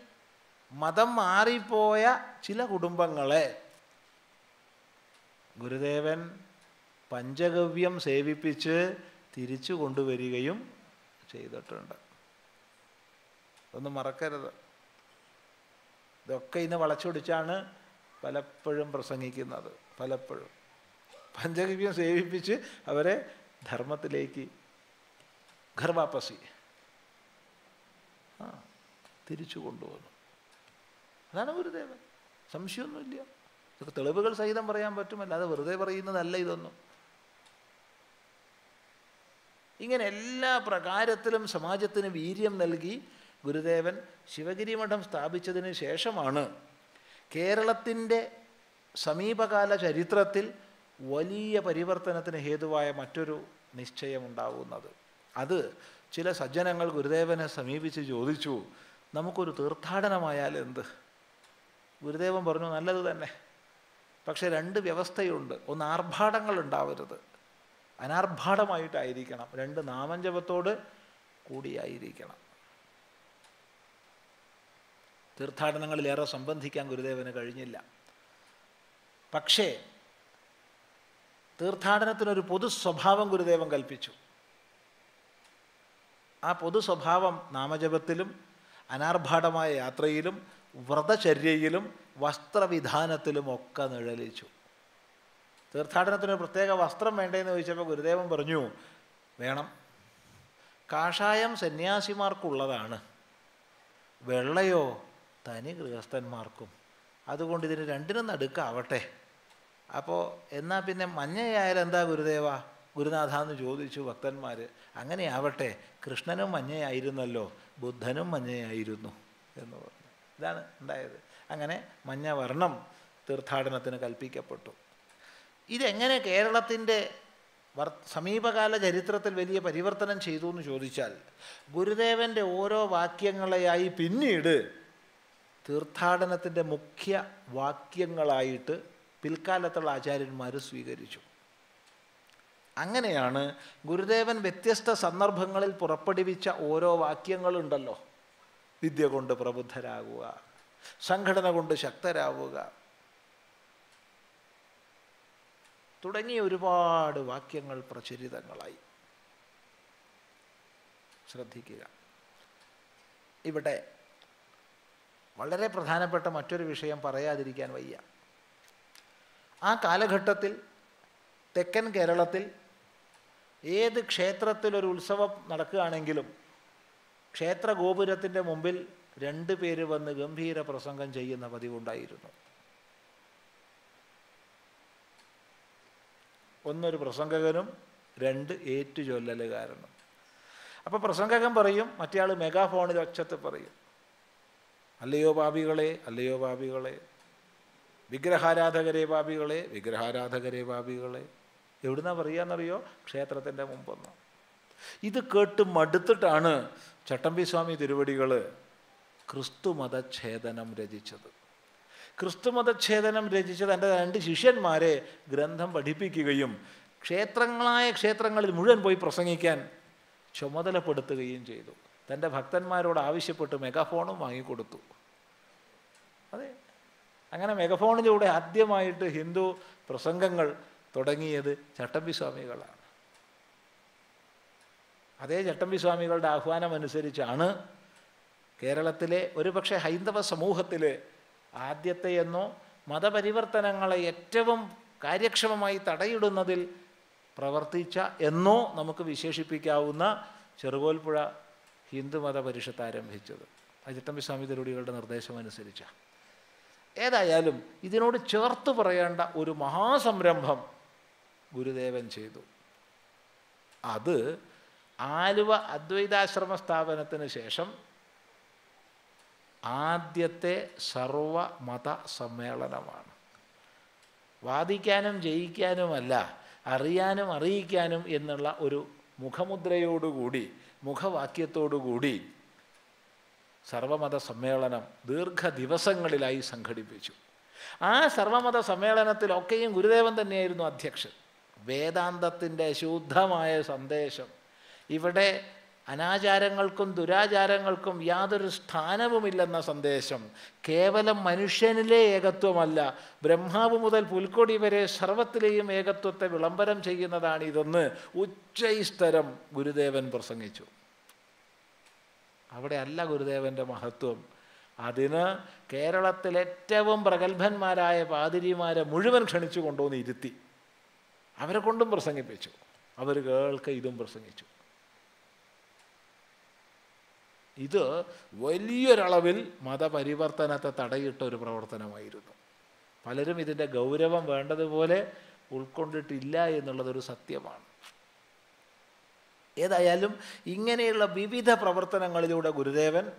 മതം മാറിപ്പോയ ചില കുടുംബങ്ങളെ ഗുരുദേവൻ പഞ്ചഗവ്യം സേവിപ്പിച്ച് തിരിച്ചു കൊണ്ടുവരികയും ചെയ്തിട്ടുണ്ട്. ഒന്നും മറക്കരുത്. ഇതൊക്കെ ഇന്ന് വളച്ചൊടിച്ചാണ് പലപ്പോഴും പ്രസംഗിക്കുന്നത് പലപ്പോഴും. പഞ്ചഗവ്യം സേവിപ്പിച്ച് അവരെ ധർമ്മത്തിലേക്ക് ഘർവാപ്പസി ആ തിരിച്ചു കൊണ്ടുപോകുന്നു അതാണ് ഗുരുദേവൻ. സംശയമൊന്നുമില്ല. ഇതൊക്കെ തെളിവുകൾ സഹിതം പറയാൻ പറ്റുമല്ല. അത് വെറുതെ പറയുന്നതല്ല ഇതൊന്നും. ഇങ്ങനെ എല്ലാ പ്രകാരത്തിലും സമാജത്തിന് വീര്യം നൽകി ഗുരുദേവൻ ശിവഗിരി മഠം സ്ഥാപിച്ചതിന് ശേഷമാണ് കേരളത്തിന്റെ സമീപകാല ചരിത്രത്തിൽ വലിയ പരിവർത്തനത്തിന് ഹേതുവായ മറ്റൊരു നിശ്ചയമുണ്ടാവുന്നത്. അത് ചില സജ്ജനങ്ങൾ ഗുരുദേവനെ സമീപിച്ച് ചോദിച്ചു നമുക്കൊരു തീർത്ഥാടനമായാൽ എന്ത്? ഗുരുദേവൻ പറഞ്ഞു നല്ലത് തന്നെ. പക്ഷേ രണ്ട് വ്യവസ്ഥയുണ്ട്. ഒന്ന് ആർഭാടങ്ങൾ ഉണ്ടാവരുത്. അനാർഭാടമായിട്ടായിരിക്കണം. രണ്ട് നാമഞ്ജപത്തോട് കൂടിയായിരിക്കണം. തീർത്ഥാടനങ്ങളിലേറെ സംബന്ധിക്കാൻ ഗുരുദേവന് കഴിഞ്ഞില്ല. പക്ഷേ തീർത്ഥാടനത്തിനൊരു പൊതു സ്വഭാവം ഗുരുദേവൻ കൽപ്പിച്ചു. ആ പൊതു സ്വഭാവം നാമജപത്തിലും അനാർഭാടമായ യാത്രയിലും വ്രതചര്യയിലും വസ്ത്രവിധാനത്തിലും ഒക്കെ നിഴലിച്ചു. തീർത്ഥാടനത്തിന് പ്രത്യേക വസ്ത്രം വേണ്ടതെന്ന് ചോദിച്ചപ്പോൾ ഗുരുദേവൻ പറഞ്ഞു വേണം. കാഷായം സന്യാസിമാർക്കുള്ളതാണ്. വെള്ളയോ തനി ഗൃഹസ്ഥന്മാർക്കും. അതുകൊണ്ട് ഇതിന് രണ്ടിനും നടുക്കാവട്ടെ. അപ്പോൾ എന്നാൽ പിന്നെ മഞ്ഞയായാലും എന്താ ഗുരുദേവ? ഗുരുനാഥ എന്ന് ചോദിച്ചു ഭക്തന്മാർ അങ്ങനെയാവട്ടെ കൃഷ്ണനും മഞ്ഞയായിരുന്നല്ലോ ബുദ്ധനും മഞ്ഞയായിരുന്നു എന്ന് പറഞ്ഞു. ഇതാണ് ഉണ്ടായത്. അങ്ങനെ മഞ്ഞ വർണം തീർത്ഥാടനത്തിന് കൽപ്പിക്കപ്പെട്ടു. ഇതെങ്ങനെ കേരളത്തിന്റെ വർ സമീപകാല ചരിത്രത്തിൽ വലിയ പരിവർത്തനം ചെയ്തു എന്ന് ചോദിച്ചാൽ ഗുരുദേവന്റെ ഓരോ വാക്യങ്ങളെയായി പിന്നീട് തീർത്ഥാടനത്തിന്റെ മുഖ്യ വാക്യങ്ങളായിട്ട് പിൽക്കാലത്തുള്ള ആചാര്യന്മാർ സ്വീകരിച്ചു. അങ്ങനെയാണ് ഗുരുദേവൻ വ്യത്യസ്ത സന്ദർഭങ്ങളിൽ പുറപ്പെടുവിച്ച ഓരോ വാക്യങ്ങളുണ്ടല്ലോ. വിദ്യ കൊണ്ട് പ്രബുദ്ധരാകുക സംഘടന കൊണ്ട് ശക്തരാവുക. തുടങ്ങിയ ഒരുപാട് വാക്യങ്ങൾ പ്രചരിതങ്ങളായി. ശ്രദ്ധിക്കുക. ഇവിടെ വളരെ പ്രധാനപ്പെട്ട മറ്റൊരു വിഷയം പറയാതിരിക്കാൻ വയ്യ. ആ കാലഘട്ടത്തിൽ തെക്കൻ കേരളത്തിൽ ഏത് ക്ഷേത്രത്തിലൊരു ഉത്സവം നടക്കുകയാണെങ്കിലും ക്ഷേത്ര ഗോപുരത്തിന്റെ മുമ്പിൽ രണ്ട് പേര് വന്ന് ഗംഭീര പ്രസംഗം ചെയ്യുന്ന പതിവുണ്ടായിരുന്നു. ഒന്നൊരു പ്രസംഗകനും രണ്ട് ഏറ്റുചൊല്ലലുകാരനും. അപ്പോൾ പ്രസംഗകൻ പറയും മറ്റേയാൾ മെഗാഫോണിൽ ഒച്ചത്ത് പറയും. അല്ലയോ പാപികളെ അല്ലയോ പാപികളെ? വിഗ്രഹാരാധകരെ പാപികളെ വിഗ്രഹാരാധകരെ പാപികളെ. എവിടുന്നാ പറയാന്നറിയോ? ക്ഷേത്രത്തിന്റെ മുമ്പെന്ന്. ഇത് കേട്ട് മടുത്തിട്ടാണ് ചട്ടമ്പി സ്വാമി തിരുവടികൾ ക്രിസ്തുമതഛേദനം രചിച്ചത്. ക്രിസ്തുമതഛേദനം രചിച്ചത് എന്റെ രണ്ട് ശിഷ്യന്മാരെ ഗ്രന്ഥം പഠിപ്പിക്കുകയും ക്ഷേത്രങ്ങളായ ക്ഷേത്രങ്ങളിൽ മുഴുവൻ പോയി പ്രസംഗിക്കാൻ ചുമതലപ്പെടുത്തുകയും ചെയ്തു. തന്റെ ഭക്തന്മാരോട് ആവശ്യപ്പെട്ട് മെഗാഫോണും വാങ്ങിക്കൊടുത്തു. അതെ. അങ്ങനെ മെഗഫോണിലൂടെ ആദ്യമായിട്ട് ഹിന്ദു പ്രസംഗങ്ങൾ തുടങ്ങിയത് ചട്ടമ്പി സ്വാമികളാണ്. അതേ ചട്ടമ്പി സ്വാമികളുടെ ആഹ്വാനം അനുസരിച്ചാണ് കേരളത്തിലെ ഒരുപക്ഷെ ഹൈന്ദവ സമൂഹത്തിൽ ആദ്യത്തെ എന്നോ മതപരിവർത്തനങ്ങളെ ഏറ്റവും കാര്യക്ഷമമായി തടയിടുന്നതിൽ പ്രവർത്തിച്ച എന്നോ നമുക്ക് വിശേഷിപ്പിക്കാവുന്ന ചെറുകോൽപ്പുഴ ഹിന്ദുമത പരിഷത്ത് ആരംഭിച്ചത് അജിട്ടമ്പി സ്വാമി തിരുടികളുടെ നിർദ്ദേശമനുസരിച്ചാണ് ഏതായാലും ഇതിനോട് ചേർത്ത് പറയേണ്ട ഒരു മഹാസംരംഭം ഗുരുദേവൻ ചെയ്തു. അത് ആലുവ അദ്വൈതാശ്രമ സ്ഥാപനത്തിന് ശേഷം ആദ്യത്തെ സർവമത സമ്മേളനമാണ്. വാദിക്കാനും ജയിക്കാനുമല്ല അറിയാനും അറിയിക്കാനും എന്നുള്ള ഒരു മുഖമുദ്രയോടുകൂടി മുഖവാക്യത്തോടുകൂടി സർവമത സമ്മേളനം ദീർഘ ദിവസങ്ങളിലായി സംഘടിപ്പിച്ചു. ആ സർവമത സമ്മേളനത്തിലൊക്കെയും ഗുരുദേവൻ തന്നെയായിരുന്നു അധ്യക്ഷൻ. വേദാന്തത്തിന്റെ ശുദ്ധമായ സന്ദേശം ഇവിടെ അനാചാരങ്ങൾക്കും ദുരാചാരങ്ങൾക്കും യാതൊരു സ്ഥാനവുമില്ലെന്ന സന്ദേശം. കേവലം മനുഷ്യനിലെ ഏകത്വമല്ല. ബ്രഹ്മാവ് മുതൽ പുൽക്കൊടി വരെ സർവത്തിലെയും ഏകത്വത്തെ വിളംബരം ചെയ്യുന്നതാണ് ഇതെന്ന് ഉച്ചൈസ്തരം ഗുരുദേവൻ പ്രസംഗിച്ചു. അവിടെ അല്ല ഗുരുദേവന്റെ മഹത്വം. അതിന് കേരളത്തിൽ ഏറ്റവും പ്രഗത്ഭന്മാരായ പാതിരിമാരെ മുഴുവൻ ക്ഷണിച്ചു കൊണ്ടുവന്ന് ഇരുത്തി. അവരെ കൊണ്ടും പ്രസംഗിപ്പിച്ചു. അവർ കേൾക്ക ഇതും പ്രസംഗിച്ചു. ഇത് വലിയൊരളവിൽ മതപരിവർത്തനത്തെ തടയിട്ട ഒരു പ്രവർത്തനമായിരുന്നു. പലരും ഇതിന്റെ ഗൗരവം വേണ്ടതുപോലെ ഉൾക്കൊണ്ടിട്ടില്ല എന്നുള്ളതൊരു സത്യമാണ്. ഏതായാലും ഇങ്ങനെയുള്ള വിവിധ പ്രവർത്തനങ്ങളിലൂടെ ഗുരുദേവൻ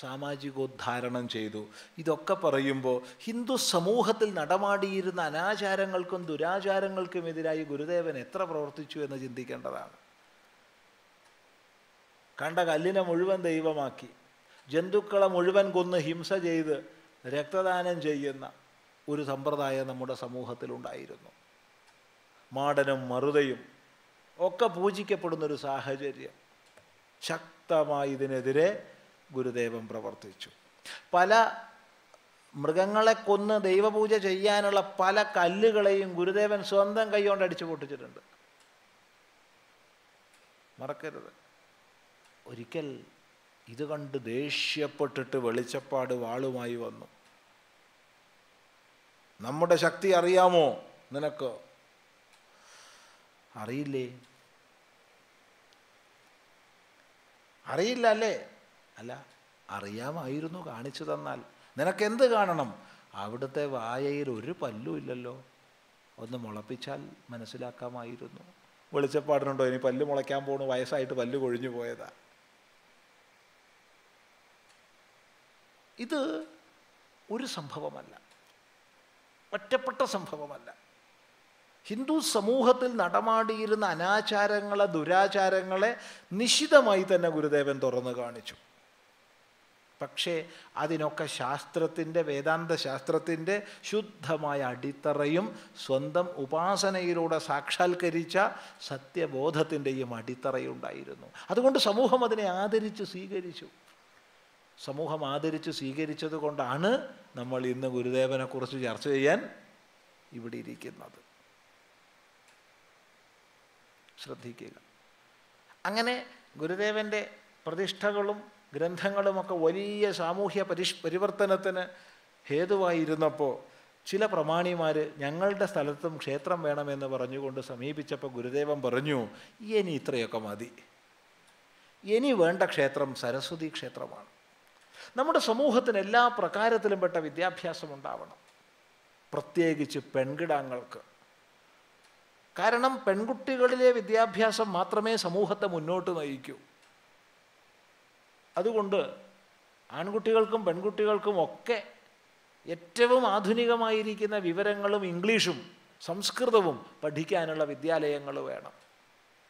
സാമാജികോദ്ധാരണം ചെയ്തു. ഇതൊക്കെ പറയുമ്പോൾ ഹിന്ദു സമൂഹത്തിൽ നടമാടിയിരുന്ന അനാചാരങ്ങൾക്കും ദുരാചാരങ്ങൾക്കും എതിരായി ഗുരുദേവൻ എത്ര പ്രവർത്തിച്ചു എന്ന് ചിന്തിക്കേണ്ടതാണ്? കണ്ട കല്ലിനെ മുഴുവൻ ദൈവമാക്കി. ജന്തുക്കളെ മുഴുവൻ കൊന്ന് ഹിംസ ചെയ്ത് രക്തദാനം ചെയ്യുന്ന ഒരു സമ്പ്രദായം നമ്മുടെ സമൂഹത്തിലുണ്ടായിരുന്നു. മാടനും മറുതയും ഒക്കെ പൂജിക്കപ്പെടുന്നൊരു സാഹചര്യം ശക്തമായി ഇതിനെതിരെ ഗുരുദേവൻ പ്രവർത്തിച്ചു. പല മൃഗങ്ങളെ കൊന്ന് ദൈവപൂജ ചെയ്യാനുള്ള പല കല്ലുകളെയും ഗുരുദേവൻ സ്വന്തം കൈകൊണ്ട് അടിച്ചു പൊട്ടിച്ചിട്ടുണ്ട് മറക്കരുത്. ഒരിക്കൽ ഇത് കണ്ട് ദേഷ്യപ്പെട്ടിട്ട് വെളിച്ചപ്പാട് വാളുമായി വന്നു. നമ്മുടെ ശക്തി അറിയാമോ നിനക്ക്? അറിയില്ലേ? അറിയില്ല അല്ലേ അല്ല അറിയാമായിരുന്നു കാണിച്ചു തന്നാൽ. നിനക്കെന്ത് കാണണം? അവിടുത്തെ വായയിൽ ഒരു പല്ലും ഇല്ലല്ലോ. ഒന്ന് മുളപ്പിച്ചാൽ മനസ്സിലാക്കാമായിരുന്നു. വെളിച്ചപ്പാടിനുണ്ടോ? ഇനി പല്ല് മുളയ്ക്കാൻ പോണു. വയസ്സായിട്ട് പല്ല് കൊഴിഞ്ഞു പോയതാ. ഇത് ഒരു സംഭവമല്ല. ഒറ്റപ്പെട്ട സംഭവമല്ല. ഹിന്ദു സമൂഹത്തിൽ നടമാടിയിരുന്ന അനാചാരങ്ങളെ ദുരാചാരങ്ങളെ നിശിതമായി തന്നെ ഗുരുദേവൻ തുറന്നു കാണിച്ചു. പക്ഷേ അതിനൊക്കെ ശാസ്ത്രത്തിന്റെ വേദാന്ത ശാസ്ത്രത്തിന്റെ ശുദ്ധമായ അടിത്തറയും സ്വന്തം ഉപാസനയിലൂടെ സാക്ഷാത്കരിച്ച സത്യബോധത്തിന്റെയും അടിത്തറയുണ്ടായിരുന്നു. അതുകൊണ്ട് സമൂഹം അതിനെ ആദരിച്ച് സ്വീകരിച്ചു. സമൂഹം ആദരിച്ച് സ്വീകരിച്ചത് കൊണ്ടാണ് നമ്മൾ ഇന്ന് ഗുരുദേവനെക്കുറിച്ച് ചർച്ച ചെയ്യാൻ ഇവിടെ ഇരിക്കുന്നത്. ശ്രദ്ധിക്കുക. അങ്ങനെ ഗുരുദേവന്റെ പ്രതിഷ്ഠകളും ഗ്രന്ഥങ്ങളുമൊക്കെ വലിയ സാമൂഹ്യ പരിഷ് പരിവർത്തനത്തിന് ഹേതുവായിരുന്നപ്പോൾ ചില പ്രമാണിമാർ ഞങ്ങളുടെ സ്ഥലത്തും ക്ഷേത്രം വേണമെന്ന് പറഞ്ഞുകൊണ്ട് സമീപിച്ചപ്പോൾ ഗുരുദേവൻ പറഞ്ഞു ഇനി ഇത്രയൊക്കെ മതി. ഇനി വേണ്ട ക്ഷേത്രം സരസ്വതി ക്ഷേത്രമാണ്. നമ്മുടെ സമൂഹത്തിന് എല്ലാ പ്രകാരത്തിലും പെട്ട വിദ്യാഭ്യാസം ഉണ്ടാവണം. പ്രത്യേകിച്ച് പെൺകിടാങ്ങൾക്ക്. കാരണം പെൺകുട്ടികളിലെ വിദ്യാഭ്യാസം മാത്രമേ സമൂഹത്തെ മുന്നോട്ട് നയിക്കൂ. അതുകൊണ്ട് ആൺകുട്ടികൾക്കും പെൺകുട്ടികൾക്കും ഒക്കെ ഏറ്റവും ആധുനികമായിരിക്കുന്ന വിവരങ്ങളും ഇംഗ്ലീഷും സംസ്കൃതവും പഠിക്കാനുള്ള വിദ്യാലയങ്ങൾ വേണം.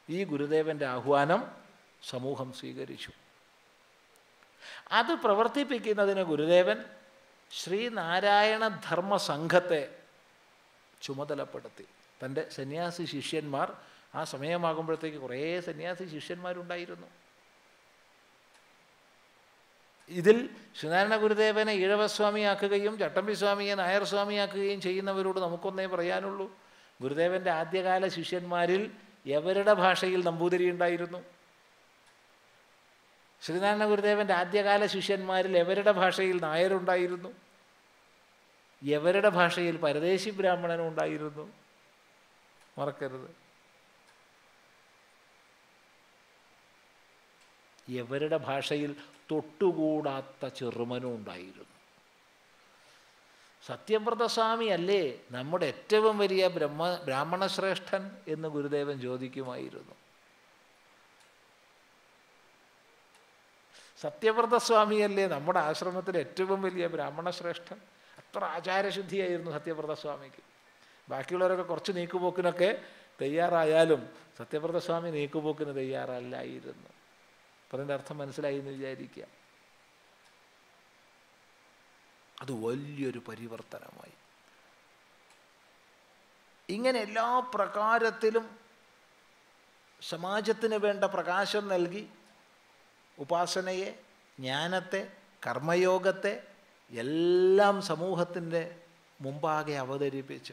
ഈ ഗുരുദേവന്റെ ആഹ്വാനം സമൂഹം സ്വീകരിച്ചു. അത് പ്രവർത്തിപ്പിക്കുന്നതിന് ഗുരുദേവൻ ശ്രീനാരായണ ധർമ്മ സംഘത്തെ ചുമതലപ്പെടുത്തി. തന്റെ സന്യാസി ശിഷ്യന്മാർ ആ സമയമാകുമ്പോഴത്തേക്ക് കുറേ സന്യാസി ശിഷ്യന്മാരുണ്ടായിരുന്നു. ഇതിൽ ശ്രീനാരായണ ഗുരുദേവനെ ഈഴവസ്വാമിയാക്കുകയും ചട്ടമ്പി സ്വാമിയെ നായർ സ്വാമിയാക്കുകയും ചെയ്യുന്നവരോട് നമുക്കൊന്നേ പറയാനുള്ളൂ. ഗുരുദേവന്റെ ആദ്യകാല ശിഷ്യന്മാരിൽ എവരുടെ ഭാഷയിൽ നമ്പൂതിരി ഉണ്ടായിരുന്നു? ശ്രീനാരായണ ഗുരുദേവന്റെ ആദ്യകാല ശിഷ്യന്മാരിൽ എവരുടെ ഭാഷയിൽ നായരുണ്ടായിരുന്നു? എവരുടെ ഭാഷയിൽ പരദേശി ബ്രാഹ്മണനും ഉണ്ടായിരുന്നു? മറക്കരുത്. എവരുടെ ഭാഷയിൽ തൊട്ടുകൂടാത്ത ചെറുമനും ഉണ്ടായിരുന്നു? സത്യവ്രതസ്വാമി അല്ലേ? നമ്മുടെ ഏറ്റവും വലിയ ബ്രഹ്മ ബ്രാഹ്മണശ്രേഷ്ഠൻ എന്ന് ഗുരുദേവൻ ചോദിക്കുമായിരുന്നു. സത്യവ്രതസ്വാമിയല്ലേ നമ്മുടെ ആശ്രമത്തിലെ ഏറ്റവും വലിയ ബ്രാഹ്മണശ്രേഷ്ഠൻ? അത്ര ആചാരശുദ്ധിയായിരുന്നു സത്യവ്രതസ്വാമിക്ക്. ബാക്കിയുള്ളവരൊക്കെ കുറച്ച് നീക്കുപോക്കിനൊക്കെ തയ്യാറായാലും സത്യവ്രതസ്വാമി നീക്കുപോക്കിന് തയ്യാറല്ലായിരുന്നു. അപ്പം അർത്ഥം മനസ്സിലായി എന്ന് വിചാരിക്കുക. അത് വലിയൊരു പരിവർത്തനമായി. ഇങ്ങനെ എല്ലാ പ്രകാരത്തിലും സമാജത്തിന് വേണ്ട പ്രകാശം നൽകി ഉപാസനയെ ജ്ഞാനത്തെ കർമ്മയോഗത്തെ എല്ലാം സമൂഹത്തിന്റെ മുമ്പാകെ അവതരിപ്പിച്ച്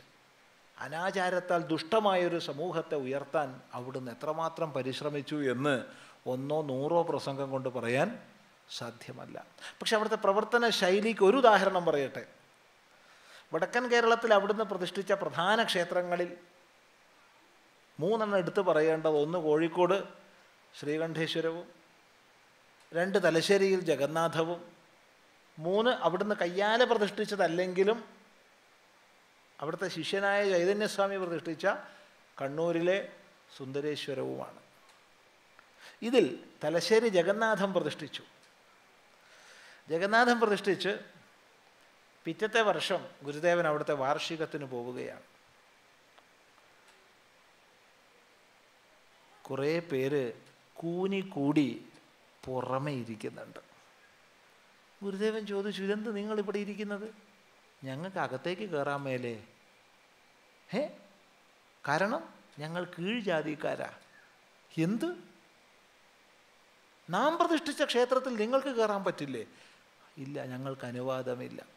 അനാചാരത്താൽ ദുഷ്ടമായൊരു സമൂഹത്തെ ഉയർത്താൻ അവിടുന്ന് എത്രമാത്രം പരിശ്രമിച്ചു എന്ന് ഒന്നോ നൂറോ പ്രസംഗം കൊണ്ട് പറയാൻ സാധ്യമല്ല. പക്ഷെ അവിടുത്തെ പ്രവർത്തന ശൈലിക്ക് ഒരു ഉദാഹരണം പറയട്ടെ. വടക്കൻ കേരളത്തിൽ അവിടുന്ന് പ്രതിഷ്ഠിച്ച പ്രധാന ക്ഷേത്രങ്ങളിൽ മൂന്നെണ്ണം എടുത്തു പറയേണ്ടത് ഒന്ന് കോഴിക്കോട് ശ്രീകണ്ഠേശ്വരവും രണ്ട് തലശ്ശേരിയിൽ ജഗന്നാഥവും മൂന്ന് അവിടുന്ന് കയ്യാല പ്രതിഷ്ഠിച്ചതല്ലെങ്കിലും അവിടുത്തെ ശിഷ്യനായ ചൈതന്യസ്വാമി പ്രതിഷ്ഠിച്ച കണ്ണൂരിലെ സുന്ദരേശ്വരവുമാണ്. ഇതിൽ തലശ്ശേരി ജഗന്നാഥം പ്രതിഷ്ഠിച്ചു. ജഗന്നാഥം പ്രതിഷ്ഠിച്ച് പിറ്റത്തെ വർഷം ഗുരുദേവൻ അവിടുത്തെ വാർഷികത്തിന് പോവുകയാണ്. കുറേ പേര് കൂനി കൂടി പുറമെ ഇരിക്കുന്നുണ്ട്. ഗുരുദേവൻ ചോദിച്ചു ഇതെന്ത് നിങ്ങൾ ഇവിടെ ഇരിക്കുന്നത്? ഞങ്ങൾക്ക് അകത്തേക്ക് കയറാൻ മേലേ. ഏ കാരണം ഞങ്ങൾ കീഴ്ജാതിക്കാരാ. എന്ത്? നാം പ്രതിഷ്ഠിച്ച ക്ഷേത്രത്തിൽ നിങ്ങൾക്ക് കയറാൻ പറ്റില്ലേ? ഇല്ല ഞങ്ങൾക്ക് അനുവാദമില്ല.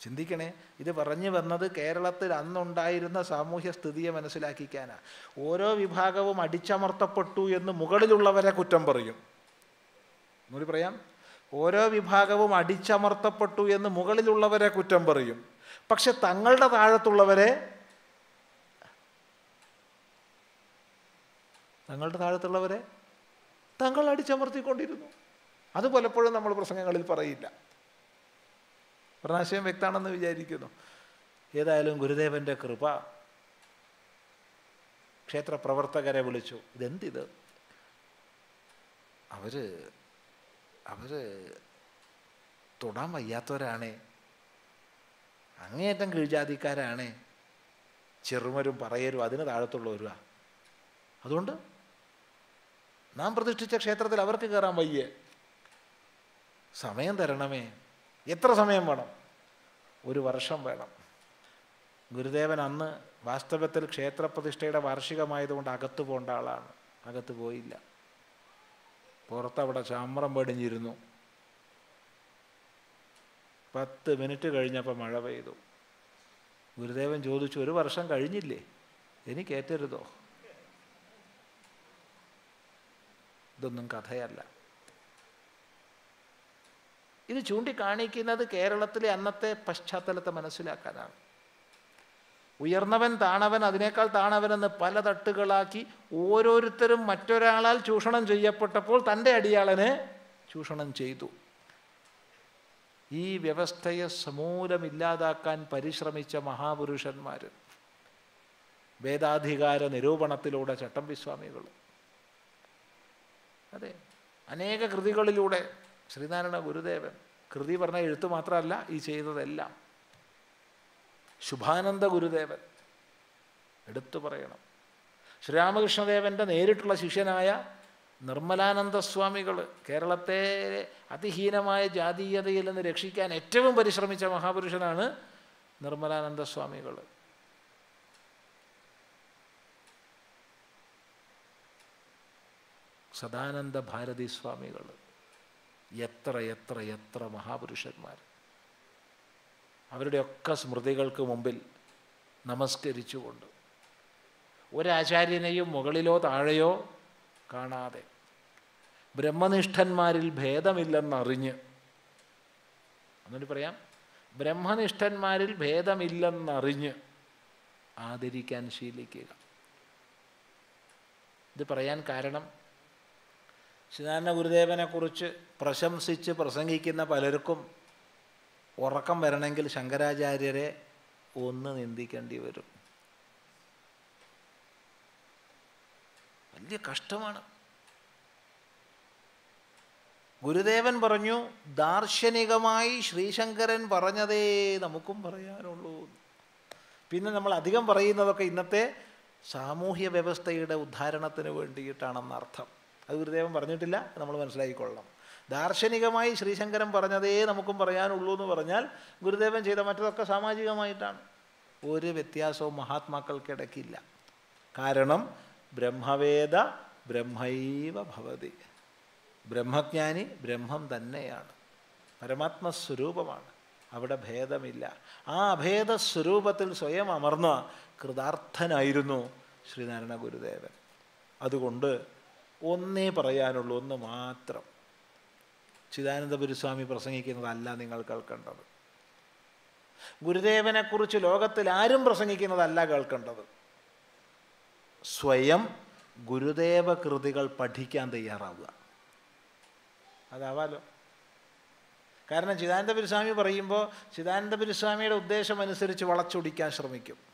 ചിന്തിക്കണേ ഇത് പറഞ്ഞു വന്നത് കേരളത്തിൽ അന്നുണ്ടായിരുന്ന സാമൂഹ്യ സ്ഥിതിയെ മനസ്സിലാക്കിക്കാനാണ് ഓരോ വിഭാഗവും അടിച്ചമർത്തപ്പെട്ടു എന്ന് മുകളിലുള്ളവരെ കുറ്റം പറയും. എന്നൂടി പറയാം. ഓരോ വിഭാഗവും അടിച്ചമർത്തപ്പെട്ടു എന്ന് മുകളിലുള്ളവരെ കുറ്റം പറയും. പക്ഷെ തങ്ങളുടെ താഴത്തുള്ളവരെ തങ്ങളുടെ താഴത്തുള്ളവരെ തങ്ങൾ അടിച്ചമർത്തിക്കൊണ്ടിരുന്നു. അത് പലപ്പോഴും നമ്മൾ പ്രസംഗങ്ങളിൽ പറയില്ല. പ്രനാശയം വ്യക്താണെന്ന് വിചാരിക്കുന്നു. ഏതായാലും ഗുരുദേവന്റെ കൃപ ക്ഷേത്ര പ്രവർത്തകരെ വിളിച്ചു. ഇതെന്തിത്? അവർ അവർ തൊടാൻ വയ്യാത്തവരാണേ. അങ്ങേയറ്റം കീഴ്ജാതിക്കാരാണേ. ചെറുമരും പറയരും അതിന് താഴത്തുള്ളവരുവാ അതുകൊണ്ട് നാം പ്രതിഷ്ഠിച്ച ക്ഷേത്രത്തിൽ അവർക്ക് കയറാൻ വയ്യേ. സമയം തരണമേ. എത്ര സമയം വേണം? ഒരു വർഷം വേണം. ഗുരുദേവൻ അന്ന് വാസ്തവത്തിൽ ക്ഷേത്രപ്രതിഷ്ഠയുടെ വാർഷികമായതുകൊണ്ട് അകത്തു പോകേണ്ട ആളാണ്. അകത്ത് പോയില്ല. പുറത്തവിടെ ചാമ്രം പടിഞ്ഞിരുന്നു. പത്ത് മിനിറ്റ് കഴിഞ്ഞപ്പോൾ മഴ പെയ്തു. ഗുരുദേവൻ ചോദിച്ചു ഒരു വർഷം കഴിഞ്ഞില്ലേ? എനിക്കേറ്റരുതോ? ഇതൊന്നും കഥയല്ല. ഇത് ചൂണ്ടിക്കാണിക്കുന്നത് കേരളത്തിലെ അന്നത്തെ പശ്ചാത്തലത്തെ മനസ്സിലാക്കാനാണ്. ഉയർന്നവൻ താണവൻ അതിനേക്കാൾ താണവനെന്ന് പല തട്ടുകളാക്കി ഓരോരുത്തരും മറ്റൊരാളാൽ ചൂഷണം ചെയ്യപ്പെട്ടപ്പോൾ തന്റെ അടിയാളനെ ചൂഷണം ചെയ്തു. ഈ വ്യവസ്ഥയെ സമൂലമില്ലാതാക്കാൻ പരിശ്രമിച്ച മഹാപുരുഷന്മാർ വേദാധികാര നിരൂപണത്തിലൂടെ ചട്ടമ്പിസ്വാമികൾ അതെ അനേക കൃതികളിലൂടെ ശ്രീനാരായണ ഗുരുദേവൻ കൃതി പറഞ്ഞ എഴുത്ത് മാത്രമല്ല ഈ ചെയ്തതെല്ലാം. ശുഭാനന്ദ ഗുരുദേവൻ എടുത്തു പറയണം. ശ്രീരാമകൃഷ്ണദേവന്റെ നേരിട്ടുള്ള ശിഷ്യനായ നിർമ്മലാനന്ദ സ്വാമികൾ കേരളത്തെ അതിഹീനമായ ജാതീയതയിൽ നിന്ന് രക്ഷിക്കാൻ ഏറ്റവും പരിശ്രമിച്ച മഹാപുരുഷനാണ് നിർമ്മലാനന്ദ സ്വാമികൾ. സദാനന്ദ ഭാരതി സ്വാമികൾ. എത്ര എത്ര എത്ര മഹാപുരുഷന്മാർ. അവരുടെയൊക്കെ സ്മൃതികൾക്ക് മുമ്പിൽ നമസ്കരിച്ചുകൊണ്ട് ഒരാചാര്യനെയും മുകളിലോ താഴെയോ കാണാതെ ബ്രഹ്മനിഷ്ഠന്മാരിൽ ഭേദമില്ലെന്നറിഞ്ഞ് എന്നിട്ട് പറയാം. ബ്രഹ്മനിഷ്ഠന്മാരിൽ ഭേദമില്ലെന്നറിഞ്ഞ് ആദരിക്കാൻ ശീലിക്കുക. ഇത് പറയാൻ കാരണം ശ്രീനാരായണ ഗുരുദേവനെക്കുറിച്ച് പ്രശംസിച്ച് പ്രസംഗിക്കുന്ന പലർക്കും ഉറക്കം വരണമെങ്കിൽ ശങ്കരാചാര്യരെ ഒന്ന് നിന്ദിക്കേണ്ടി വരും. വലിയ കഷ്ടമാണ്. ഗുരുദേവൻ പറഞ്ഞു ദാർശനികമായി ശ്രീശങ്കരൻ പറഞ്ഞതേ നമുക്കും പറയാനുള്ളൂ. പിന്നെ നമ്മൾ അധികം പറയുന്നതൊക്കെ ഇന്നത്തെ സാമൂഹ്യ വ്യവസ്ഥയുടെ ഉദ്ധാരണത്തിന് വേണ്ടിയിട്ടാണെന്ന് അർത്ഥം അത് ഗുരുദേവൻ പറഞ്ഞിട്ടില്ല നമ്മൾ മനസ്സിലാക്കിക്കൊള്ളണം. ദാർശനികമായി ശ്രീശങ്കരൻ പറഞ്ഞതേ നമുക്കും പറയാനുള്ളൂ എന്ന് പറഞ്ഞാൽ ഗുരുദേവൻ ചെയ്ത മറ്റതൊക്കെ സാമാജികമായിട്ടാണ്. ഒരു വ്യത്യാസവും മഹാത്മാക്കൾക്കിടയ്ക്കില്ല. കാരണം ബ്രഹ്മവേദ ബ്രഹ്മൈവ ഭവതി. ബ്രഹ്മജ്ഞാനി ബ്രഹ്മം തന്നെയാണ്. പരമാത്മസ്വരൂപമാണ്. അവിടെ ഭേദമില്ല. ആ അഭേദ സ്വരൂപത്തിൽ സ്വയം അമർന്ന കൃതാർത്ഥനായിരുന്നു ശ്രീനാരായണ ഗുരുദേവൻ. അതുകൊണ്ട് ഒന്നേ പറയാനുള്ളൂ ഒന്ന് മാത്രം. ചിദാനന്ദപുരി സ്വാമി പ്രസംഗിക്കുന്നതല്ല നിങ്ങൾ കേൾക്കേണ്ടത്. ഗുരുദേവനെക്കുറിച്ച് ലോകത്തിൽ ആരും പ്രസംഗിക്കുന്നതല്ല കേൾക്കേണ്ടത്. സ്വയം ഗുരുദേവ കൃതികൾ പഠിക്കാൻ തയ്യാറാവുക. അതാവാലോ? കാരണം ചിദാനന്ദപുരി സ്വാമി പറയുമ്പോൾ ചിദാനന്ദപുരി സ്വാമിയുടെ ഉദ്ദേശം അനുസരിച്ച് വളച്ചൊടിക്കാൻ ശ്രമിക്കും.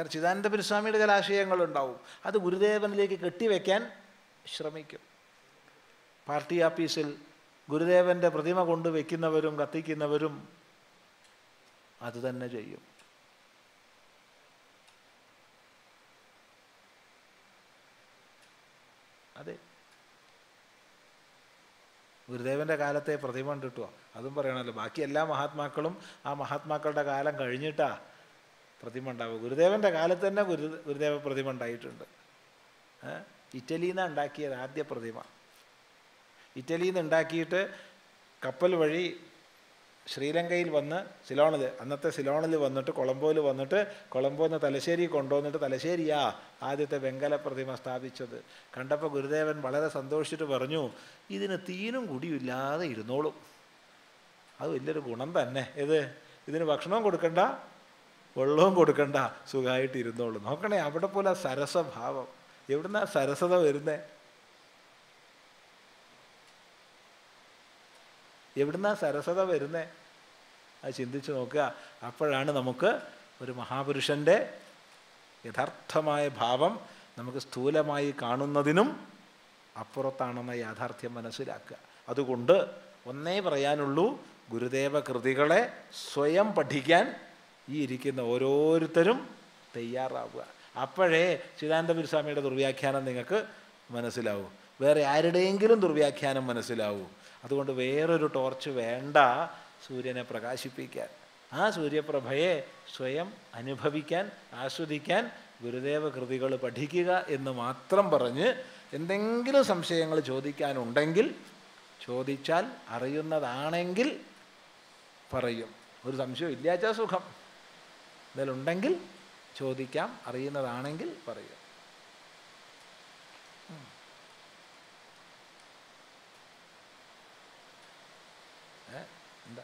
കാരണം ചിദാനന്ദ സ്വാമിയുടെ ചില ആശയങ്ങളുണ്ടാവും അത് ഗുരുദേവനിലേക്ക് കെട്ടിവെക്കാൻ ശ്രമിക്കും. പാർട്ടി ഓഫീസിൽ ഗുരുദേവന്റെ പ്രതിമ കൊണ്ട് വയ്ക്കുന്നവരും കത്തിക്കുന്നവരും അത് തന്നെ ചെയ്യും. അതെ. ഗുരുദേവന്റെ കാലത്തെ പ്രതിമ കണ്ടിട്ടോ അതും പറയണമല്ലോ ബാക്കി എല്ലാ മഹാത്മാക്കളും ആ മഹാത്മാക്കളുടെ കാലം കഴിഞ്ഞിട്ടാ പ്രതിമ ഉണ്ടാവുക. ഗുരുദേവന്റെ കാലത്ത് തന്നെ ഗുരു ഗുരുദേവ പ്രതിമ ഉണ്ടായിട്ടുണ്ട്. ഇറ്റലിയിൽ നിന്ന് ഉണ്ടാക്കിയത് ആദ്യ പ്രതിമ. ഇറ്റലിയിൽ നിന്ന് ഉണ്ടാക്കിയിട്ട് കപ്പൽ വഴി ശ്രീലങ്കയിൽ വന്ന് സിലോണിൽ അന്നത്തെ സിലോണിൽ വന്നിട്ട് കൊളംബോയിൽ വന്നിട്ട് കൊളംബോയിൽ നിന്ന് തലശ്ശേരി കൊണ്ടുവന്നിട്ട് തലശ്ശേരിയാ ആദ്യത്തെ വെങ്കല പ്രതിമ സ്ഥാപിച്ചത്. കണ്ടപ്പോൾ ഗുരുദേവൻ വളരെ സന്തോഷിച്ചിട്ട് പറഞ്ഞു ഇതിന് തീനും കുടിയില്ലാതെ ഇരുന്നോളും. അത് വലിയൊരു ഗുണം തന്നെ. ഇത് ഇതിന് ഭക്ഷണവും കൊടുക്കണ്ട വെള്ളവും കൊടുക്കണ്ട സുഖമായിട്ട് ഇരുന്നോളൂ. നോക്കണേ അവിടെ പോലെ സരസഭാവം. എവിടുന്ന സരസത വരുന്നേ? എവിടുന്ന സരസത വരുന്നേ? അത് ചിന്തിച്ച് നോക്കുക. അപ്പോഴാണ് നമുക്ക് ഒരു മഹാപുരുഷന്റെ യഥാർത്ഥമായ ഭാവം നമുക്ക് സ്ഥൂലമായി കാണുന്നതിനും അപ്പുറത്താണെന്ന യാഥാർത്ഥ്യം മനസ്സിലാക്കുക. അതുകൊണ്ട് ഒന്നേ പറയാനുള്ളൂ ഗുരുദേവ കൃതികളെ സ്വയം പഠിക്കാൻ ഈ ഇരിക്കുന്ന ഓരോരുത്തരും തയ്യാറാവുക. അപ്പോഴേ ചിദാനന്ദപുരി സ്വാമിയുടെ ദുർവ്യാഖ്യാനം നിങ്ങൾക്ക് മനസ്സിലാവും. വേറെ ആരുടെയെങ്കിലും ദുർവ്യാഖ്യാനം മനസ്സിലാവും. അതുകൊണ്ട് വേറൊരു ടോർച്ച് വേണ്ട സൂര്യനെ പ്രകാശിപ്പിക്കാൻ. ആ സൂര്യപ്രഭയെ സ്വയം അനുഭവിക്കാൻ ആസ്വദിക്കാൻ ഗുരുദേവ കൃതികൾ പഠിക്കുക എന്ന് മാത്രം പറഞ്ഞ് എന്തെങ്കിലും സംശയങ്ങൾ ചോദിക്കാനുണ്ടെങ്കിൽ ചോദിച്ചാൽ അറിയുന്നതാണെങ്കിൽ പറയും. ഒരു സംശയം ഇല്ലാച്ചാൽ സുഖം. ഇതിലുണ്ടെങ്കിൽ ചോദിക്കാം അറിയുന്നതാണെങ്കിൽ പറയുക. എന്താ?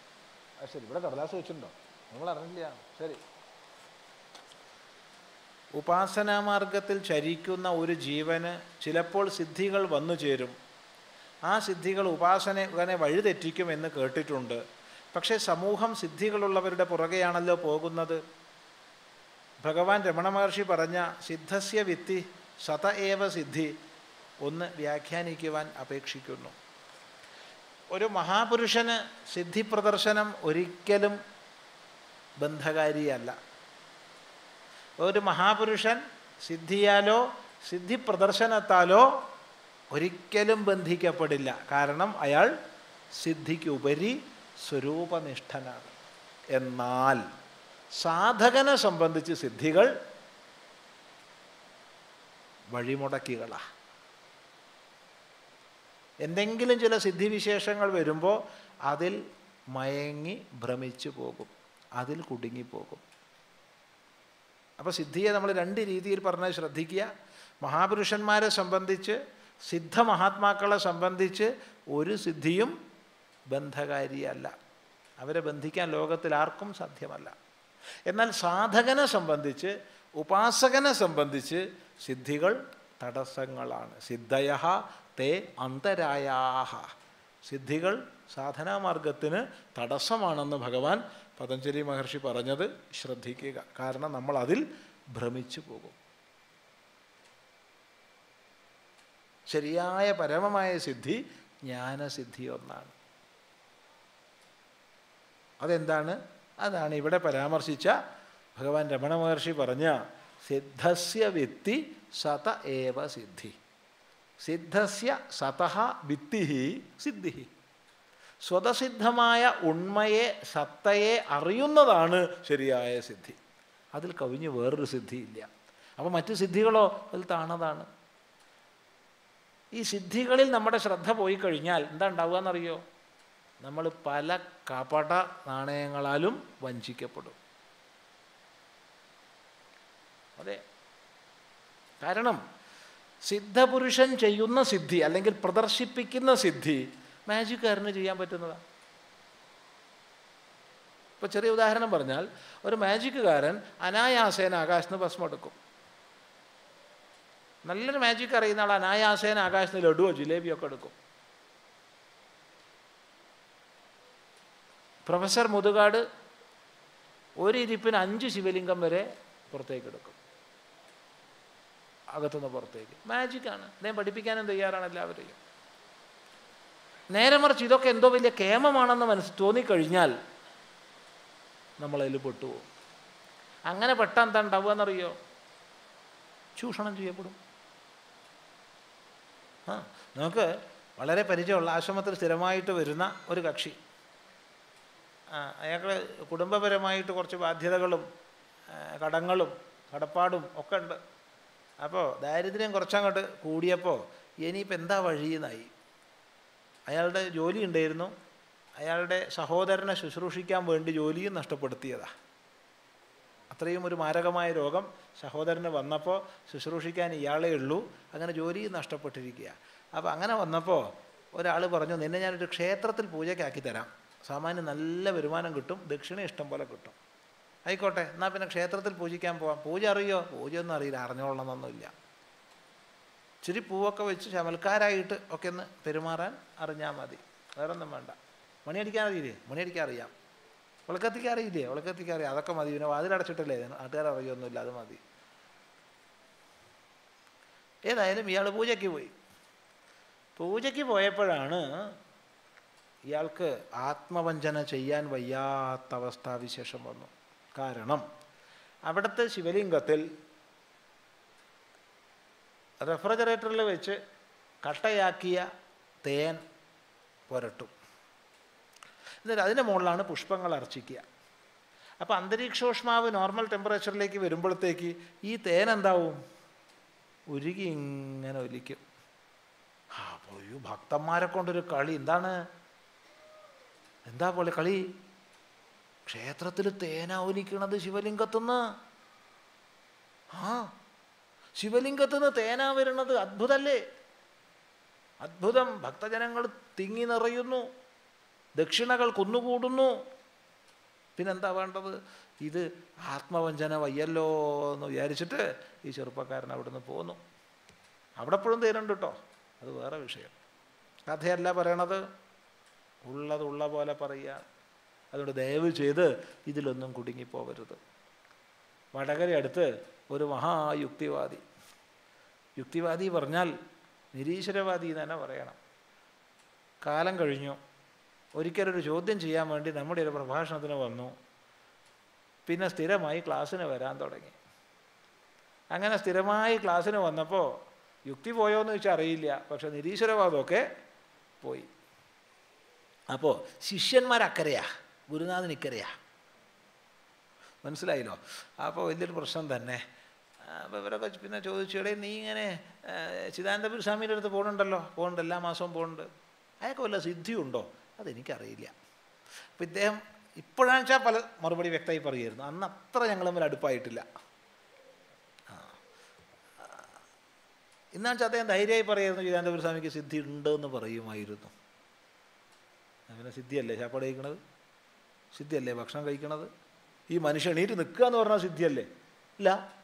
ശരി ഇവിടെ കടലാസ് വെച്ചിട്ടുണ്ടോ? നമ്മൾ അറിഞ്ഞില്ല. ശരി. ഉപാസനാമാർഗത്തിൽ ചരിക്കുന്ന ഒരു ജീവന് ചിലപ്പോൾ സിദ്ധികൾ വന്നു ചേരും. ആ സിദ്ധികൾ ഉപാസനനെ വഴിതെറ്റിക്കുമെന്ന് കേട്ടിട്ടുണ്ട്. പക്ഷേ സമൂഹം സിദ്ധികളുള്ളവരുടെ പുറകെയാണല്ലോ പോകുന്നത്. ഭഗവാൻ രമണ മഹർഷി പറഞ്ഞ സിദ്ധസ്യ വിത്തി സത ഏവ സിദ്ധി ഒന്ന് വ്യാഖ്യാനിക്കുവാൻ അപേക്ഷിക്കുന്നു. ഒരു മഹാപുരുഷന് സിദ്ധി പ്രദർശനം ഒരിക്കലും ബന്ധകാരിയല്ല. ഒരു മഹാപുരുഷൻ സിദ്ധിയാലോ സിദ്ധി പ്രദർശനത്താലോ ഒരിക്കലും ബന്ധിക്കപ്പെടില്ല. കാരണം അയാൾ സിദ്ധിക്കുപരി സ്വരൂപനിഷ്ഠനാണ്. എന്നാൽ സാധകനെ സംബന്ധിച്ച് സിദ്ധികൾ വഴിമുടക്കികളാണ് എന്തെങ്കിലും ചില സിദ്ധിവിശേഷങ്ങൾ വരുമ്പോൾ അതിൽ മയങ്ങി ഭ്രമിച്ചു പോകും. അതിൽ കുടുങ്ങിപ്പോകും അപ്പോൾ സിദ്ധിയെ നമ്മൾ രണ്ട് രീതിയിൽ പറഞ്ഞാൽ ശ്രദ്ധിക്കുക. മഹാപുരുഷന്മാരെ സംബന്ധിച്ച് സിദ്ധ മഹാത്മാക്കളെ സംബന്ധിച്ച് ഒരു സിദ്ധിയും ബന്ധകാരിയല്ല. അവരെ ബന്ധിക്കാൻ ലോകത്തിൽ ആർക്കും സാധ്യമല്ല. എന്നാൽ സാധകനെ സംബന്ധിച്ച് ഉപാസകനെ സംബന്ധിച്ച് സിദ്ധികൾ തടസ്സങ്ങളാണ്. സിദ്ധയ തേ അന്തരായാഹ. സിദ്ധികൾ സാധനാമാർഗത്തിന് തടസ്സമാണെന്ന് ഭഗവാൻ പതഞ്ജലി മഹർഷി പറഞ്ഞത് ശ്രദ്ധിക്കുക. കാരണം നമ്മൾ അതിൽ ഭ്രമിച്ചു പോകും. ശരിയായ പരമമായ സിദ്ധി ജ്ഞാനസിദ്ധി ഒന്നാണ്. അതെന്താണ്? അതാണ് ഇവിടെ പരാമർശിച്ച ഭഗവാൻ രമണ മഹർഷി പറഞ്ഞ സിദ്ധസ്യ വിത്തി സത ഏവ സിദ്ധി. സിദ്ധസ്യ സതഹ വിത്തി സിദ്ധി സ്വതസിദ്ധമായ ഉണ്മയെ സത്തയെ അറിയുന്നതാണ് ശരിയായ സിദ്ധി. അതിൽ കവിഞ്ഞ് വേറൊരു സിദ്ധിയില്ല അപ്പോൾ മറ്റ് സിദ്ധികളോ അതിൽ താണതാണ്. ഈ സിദ്ധികളിൽ നമ്മുടെ ശ്രദ്ധ പോയി കഴിഞ്ഞാൽ എന്താ ഉണ്ടാവുക എന്നറിയോ? നമ്മൾ പല കപട നാണയങ്ങളാലും വഞ്ചിക്കപ്പെടും. അതെ. കാരണം സിദ്ധപുരുഷൻ ചെയ്യുന്ന സിദ്ധി അല്ലെങ്കിൽ പ്രദർശിപ്പിക്കുന്ന സിദ്ധി മാജിക്കാരന് ചെയ്യാൻ പറ്റുന്നതാണ് ഇപ്പോൾ ചെറിയ ഉദാഹരണം പറഞ്ഞാൽ ഒരു മാജിക്കുകാരൻ അനായാസേന ആകാശത്ത് ഭസ്മം എടുക്കും. നല്ലൊരു മാജിക് അറിയുന്ന ആൾ അനായാസേന ആകാശത്തിന് ലഡുവോ ജിലേബിയോ ഒക്കെ എടുക്കും. പ്രൊഫസർ മുതുകാട് ഒരു ഇരിപ്പിന് അഞ്ച് ശിവലിംഗം വരെ പുറത്തേക്ക് എടുക്കും. അകത്തുനിന്ന് പുറത്തേക്ക്. മാജിക്കാണ് അദ്ദേഹം പഠിപ്പിക്കാനും തയ്യാറാണ് എല്ലാവരെയും. നേരെ മറിച്ച് ഇതൊക്കെ എന്തോ വലിയ കേമമാണെന്ന് മനസ്സ് തോന്നിക്കഴിഞ്ഞാൽ നമ്മളതിൽ പെട്ടുപോകും. അങ്ങനെ പെട്ടാൻ എന്താ ഉണ്ടാവുക എന്നറിയോ ചൂഷണം ചെയ്യപ്പെടും. ആ നമുക്ക് വളരെ പരിചയമുള്ള ആശ്രമത്തിൽ സ്ഥിരമായിട്ട് വരുന്ന ഒരു കക്ഷി. ആ അയാൾക്ക് കുടുംബപരമായിട്ട് കുറച്ച് ബാധ്യതകളും കടങ്ങളും കടപ്പാടും ഒക്കെ ഉണ്ട്. അപ്പോൾ ദാരിദ്ര്യം കുറച്ചങ്ങോട്ട് കൂടിയപ്പോൾ ഇനിയിപ്പോൾ എന്താ വഴിയെന്നായി? അയാളുടെ ജോലി ഉണ്ടായിരുന്നു. അയാളുടെ സഹോദരനെ ശുശ്രൂഷിക്കാൻ വേണ്ടി ജോലിയും നഷ്ടപ്പെടുത്തിയതാ. അത്രയും ഒരു മാരകമായ രോഗം സഹോദരന് വന്നപ്പോൾ ശുശ്രൂഷിക്കാൻ ഇയാളേ ഉള്ളൂ. അങ്ങനെ ജോലിയും നഷ്ടപ്പെട്ടിരിക്കുക അപ്പോൾ അങ്ങനെ വന്നപ്പോൾ ഒരാൾ പറഞ്ഞു നിന്നെ ഞാനൊരു ക്ഷേത്രത്തിൽ പൂജയ്ക്കാക്കി തരാം. സാമാന്യം നല്ല വരുമാനം കിട്ടും ദക്ഷിണ ഇഷ്ടം പോലെ കിട്ടും. ആയിക്കോട്ടെ എന്നാൽ പിന്നെ ക്ഷേത്രത്തിൽ പൂജിക്കാൻ പോവാം. പൂജ അറിയോ? പൂജയൊന്നും അറിയില്ല അറിഞ്ഞോളണമെന്നൊന്നുമില്ല. ഇച്ചിരി പൂവൊക്കെ വെച്ച് ശമൽക്കാരായിട്ട് ഒക്കെ ഒന്ന് പെരുമാറാൻ അറിഞ്ഞാൽ മതി. വേറൊന്നും വേണ്ട. മണിയടിക്കാൻ അറിയില്ലേ മണിയടിക്കാൻ അറിയാം. വിളക്കത്തിക്ക് അറിയില്ലേ? വിളക്കത്തിക്ക് അറിയാം. അതൊക്കെ മതി. പിന്നെ വാതിലടച്ചിട്ടല്ലേ നാട്ടുകാർ അറിയൊന്നുമില്ല അത് മതി. ഏതായാലും ഇയാൾ പൂജയ്ക്ക് പോയി. പൂജയ്ക്ക് പോയപ്പോഴാണ് ഇയാൾക്ക് ആത്മവഞ്ചന ചെയ്യാൻ വയ്യാത്ത അവസ്ഥാവിശേഷം വന്നു. കാരണം അവിടുത്തെ ശിവലിംഗത്തിൽ റെഫ്രിജറേറ്ററിൽ വെച്ച് കട്ടയാക്കിയ തേൻ പുരട്ടും. എന്നിട്ട് അതിന്റെ മുകളിലാണ് പുഷ്പങ്ങൾ അർച്ചിക്കുക. അപ്പോൾ അന്തരീക്ഷോഷ്മാവ് നോർമൽ ടെമ്പറേച്ചറിലേക്ക് വരുമ്പോഴത്തേക്ക് ഈ തേൻ എന്താവും? ഉരുകി ഇങ്ങനെ ഒലിക്കും. ആ പോയോ ഭക്തന്മാരെ കൊണ്ടൊരു കളി. എന്താണ്? എന്താ പോലെ കളി? ക്ഷേത്രത്തിൽ തേന ഒലിക്കണത് ശിവലിംഗത്തുനിന്ന് ആ ശിവലിംഗത്തുനിന്ന് തേന വരുന്നത് അത്ഭുതല്ലേ? അത്ഭുതം. ഭക്തജനങ്ങൾ തിങ്ങി നിറയുന്നു. ദക്ഷിണകൾ കുന്നുകൂടുന്നു. പിന്നെന്താ വേണ്ടത്? ഇത് ആത്മവഞ്ചന വയ്യല്ലോ എന്ന് വിചാരിച്ചിട്ട് ഈ ചെറുപ്പക്കാരൻ അവിടുന്ന് പോന്നു. അവിടെപ്പോഴും തേനുണ്ട് കേട്ടോ അത് വേറെ വിഷയം. കഥയല്ല പറയണത്. ഉള്ളത് ഉള്ള പോലെ പറയുക അതുകൊണ്ട് ദയവ് ചെയ്ത് ഇതിലൊന്നും കുടുങ്ങിപ്പോവരുത് വടകര അടുത്ത് ഒരു മഹായുക്തിവാദി. യുക്തിവാദി പറഞ്ഞാൽ നിരീശ്വരവാദി തന്നെ പറയണം. കാലം കഴിഞ്ഞു. ഒരിക്കലൊരു ചോദ്യം ചെയ്യാൻ വേണ്ടി നമ്മുടെ ഒരു പ്രഭാഷണത്തിന് വന്നു. പിന്നെ സ്ഥിരമായി ക്ലാസ്സിന് വരാൻ തുടങ്ങി. അങ്ങനെ സ്ഥിരമായി ക്ലാസ്സിന് വന്നപ്പോൾ യുക്തി പോയോ എന്ന് വെച്ചാൽ അറിയില്ല. പക്ഷെ നിരീശ്വരവാദമൊക്കെ പോയി. അപ്പോൾ ശിഷ്യന്മാരക്കരയാ ഗുരുനാഥൻ ഇക്കരയാ മനസ്സിലായില്ലോ? അപ്പോൾ വലിയൊരു പ്രശ്നം തന്നെ. അപ്പോൾ ഇവരൊക്കെ പിന്നെ ചോദിച്ചു നീ ഇങ്ങനെ ചിദാനന്ദപുരി സ്വാമിയുടെ അടുത്ത് പോകുന്നുണ്ടല്ലോ പോകുന്നുണ്ട് എല്ലാ മാസവും പോകുന്നുണ്ട് അയാൾക്ക് വല്ല സിദ്ധിയുണ്ടോ? അതെനിക്കറിയില്ല. അപ്പം ഇദ്ദേഹം ഇപ്പോഴാണെന്ന് വെച്ചാൽ പല മറുപടി വ്യക്തമായി പറയുമായിരുന്നു. അന്ന് അത്ര ഞങ്ങൾ തമ്മിൽ അടുപ്പായിട്ടില്ല. ഇന്നാണെന്ന് വെച്ചാൽ അദ്ദേഹം ധൈര്യമായി പറയുമായിരുന്നു ചിദാനന്ദപുരി സ്വാമിക്ക് സിദ്ധി ഉണ്ട് എന്ന് പറയുമായിരുന്നു. അങ്ങനെ സിദ്ധിയല്ലേ? ചാപ്പാട് കഴിക്കണത്? സിദ്ധിയല്ലേ ഭക്ഷണം കഴിക്കണത്? ഈ മനുഷ്യൻ എണീറ്റ് നിൽക്കുക എന്ന് പറഞ്ഞാൽ സിദ്ധിയല്ലേ? ഇല്ല.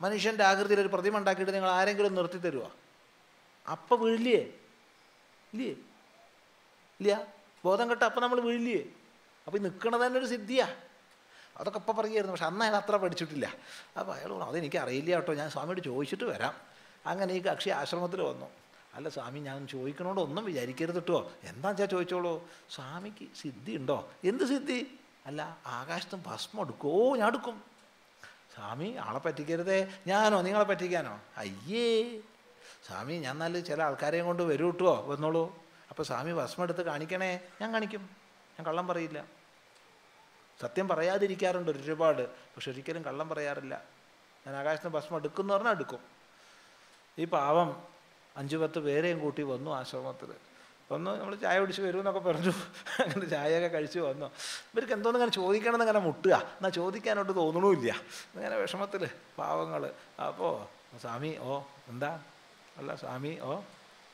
മനുഷ്യന്റെ ആകൃതിയിൽ ഒരു പ്രതിമ ഉണ്ടാക്കിയിട്ട് നിങ്ങൾ ആരെങ്കിലും നിർത്തി തരുമോ അപ്പം വീഴില്ലേ? ഇല്ലേ? ഇല്ല. ബോധം കെട്ട അപ്പം നമ്മൾ വീഴില്ലേ? അപ്പം ഈ നിൽക്കണത് തന്നെ ഒരു സിദ്ധിയാ. അതൊക്കെ ഇപ്പം പറയുമായിരുന്നു. പക്ഷെ അന്ന് അയാൾ അത്ര പഠിച്ചിട്ടില്ല. അപ്പോൾ അയാൾ അതെനിക്ക് അറിയില്ല കേട്ടോ. ഞാൻ സ്വാമിയോട് ചോദിച്ചിട്ട് വരാം. അങ്ങനെ ഈ കക്ഷി ആശ്രമത്തിൽ വന്നു. അല്ല സ്വാമി ഞാൻ ചോദിക്കണോണ്ട് ഒന്നും വിചാരിക്കരുത് കേട്ടോ എന്താ വെച്ചാൽ ചോദിച്ചോളൂ? സ്വാമിക്ക് സിദ്ധി ഉണ്ടോ? എന്ത് സിദ്ധി? അല്ല ആകാശത്തും ഭസ്മം എടുക്കുമോ ഞാൻ എടുക്കും. സ്വാമി ആളെ പറ്റിക്കരുതേ. ഞാനോ നിങ്ങളെ പറ്റിക്കാനോ? അയ്യേ. സ്വാമി ഞാൻ നല്ല ചില ആൾക്കാരെയും കൊണ്ട് വരൂ കിട്ടുമോ വന്നോളൂ. അപ്പോൾ സ്വാമി ഭസ്മം എടുത്ത് കാണിക്കണേ. ഞാൻ കാണിക്കും. ഞാൻ കള്ളം പറയില്ല. സത്യം പറയാതിരിക്കാറുണ്ട് ഒരുപാട്. പക്ഷെ ഒരിക്കലും കള്ളം പറയാറില്ല. ഞാൻ ആകാശത്തിന് ഭസ്മം എടുക്കുമെന്ന് പറഞ്ഞാൽ എടുക്കും. ഈ പാവം അഞ്ചു പത്ത് പേരെയും കൂട്ടി വന്നു ആശ്രമത്തിൽ. വന്നു നമ്മൾ ചായ കുടിച്ച് വരും എന്നൊക്കെ പറഞ്ഞു. അങ്ങനെ ചായയൊക്കെ കഴിച്ച് വന്നു. ഇവർക്ക് എന്തോന്ന് ഇങ്ങനെ ചോദിക്കണമെന്ന് ഇങ്ങനെ മുട്ടുക. എന്നാൽ ചോദിക്കാനോട്ട് തോന്നണമില്ല. ഇങ്ങനെ വിഷമത്തിൽ പാവങ്ങൾ അപ്പോൾ സ്വാമി ഓ എന്താ? അല്ല സ്വാമി ഓ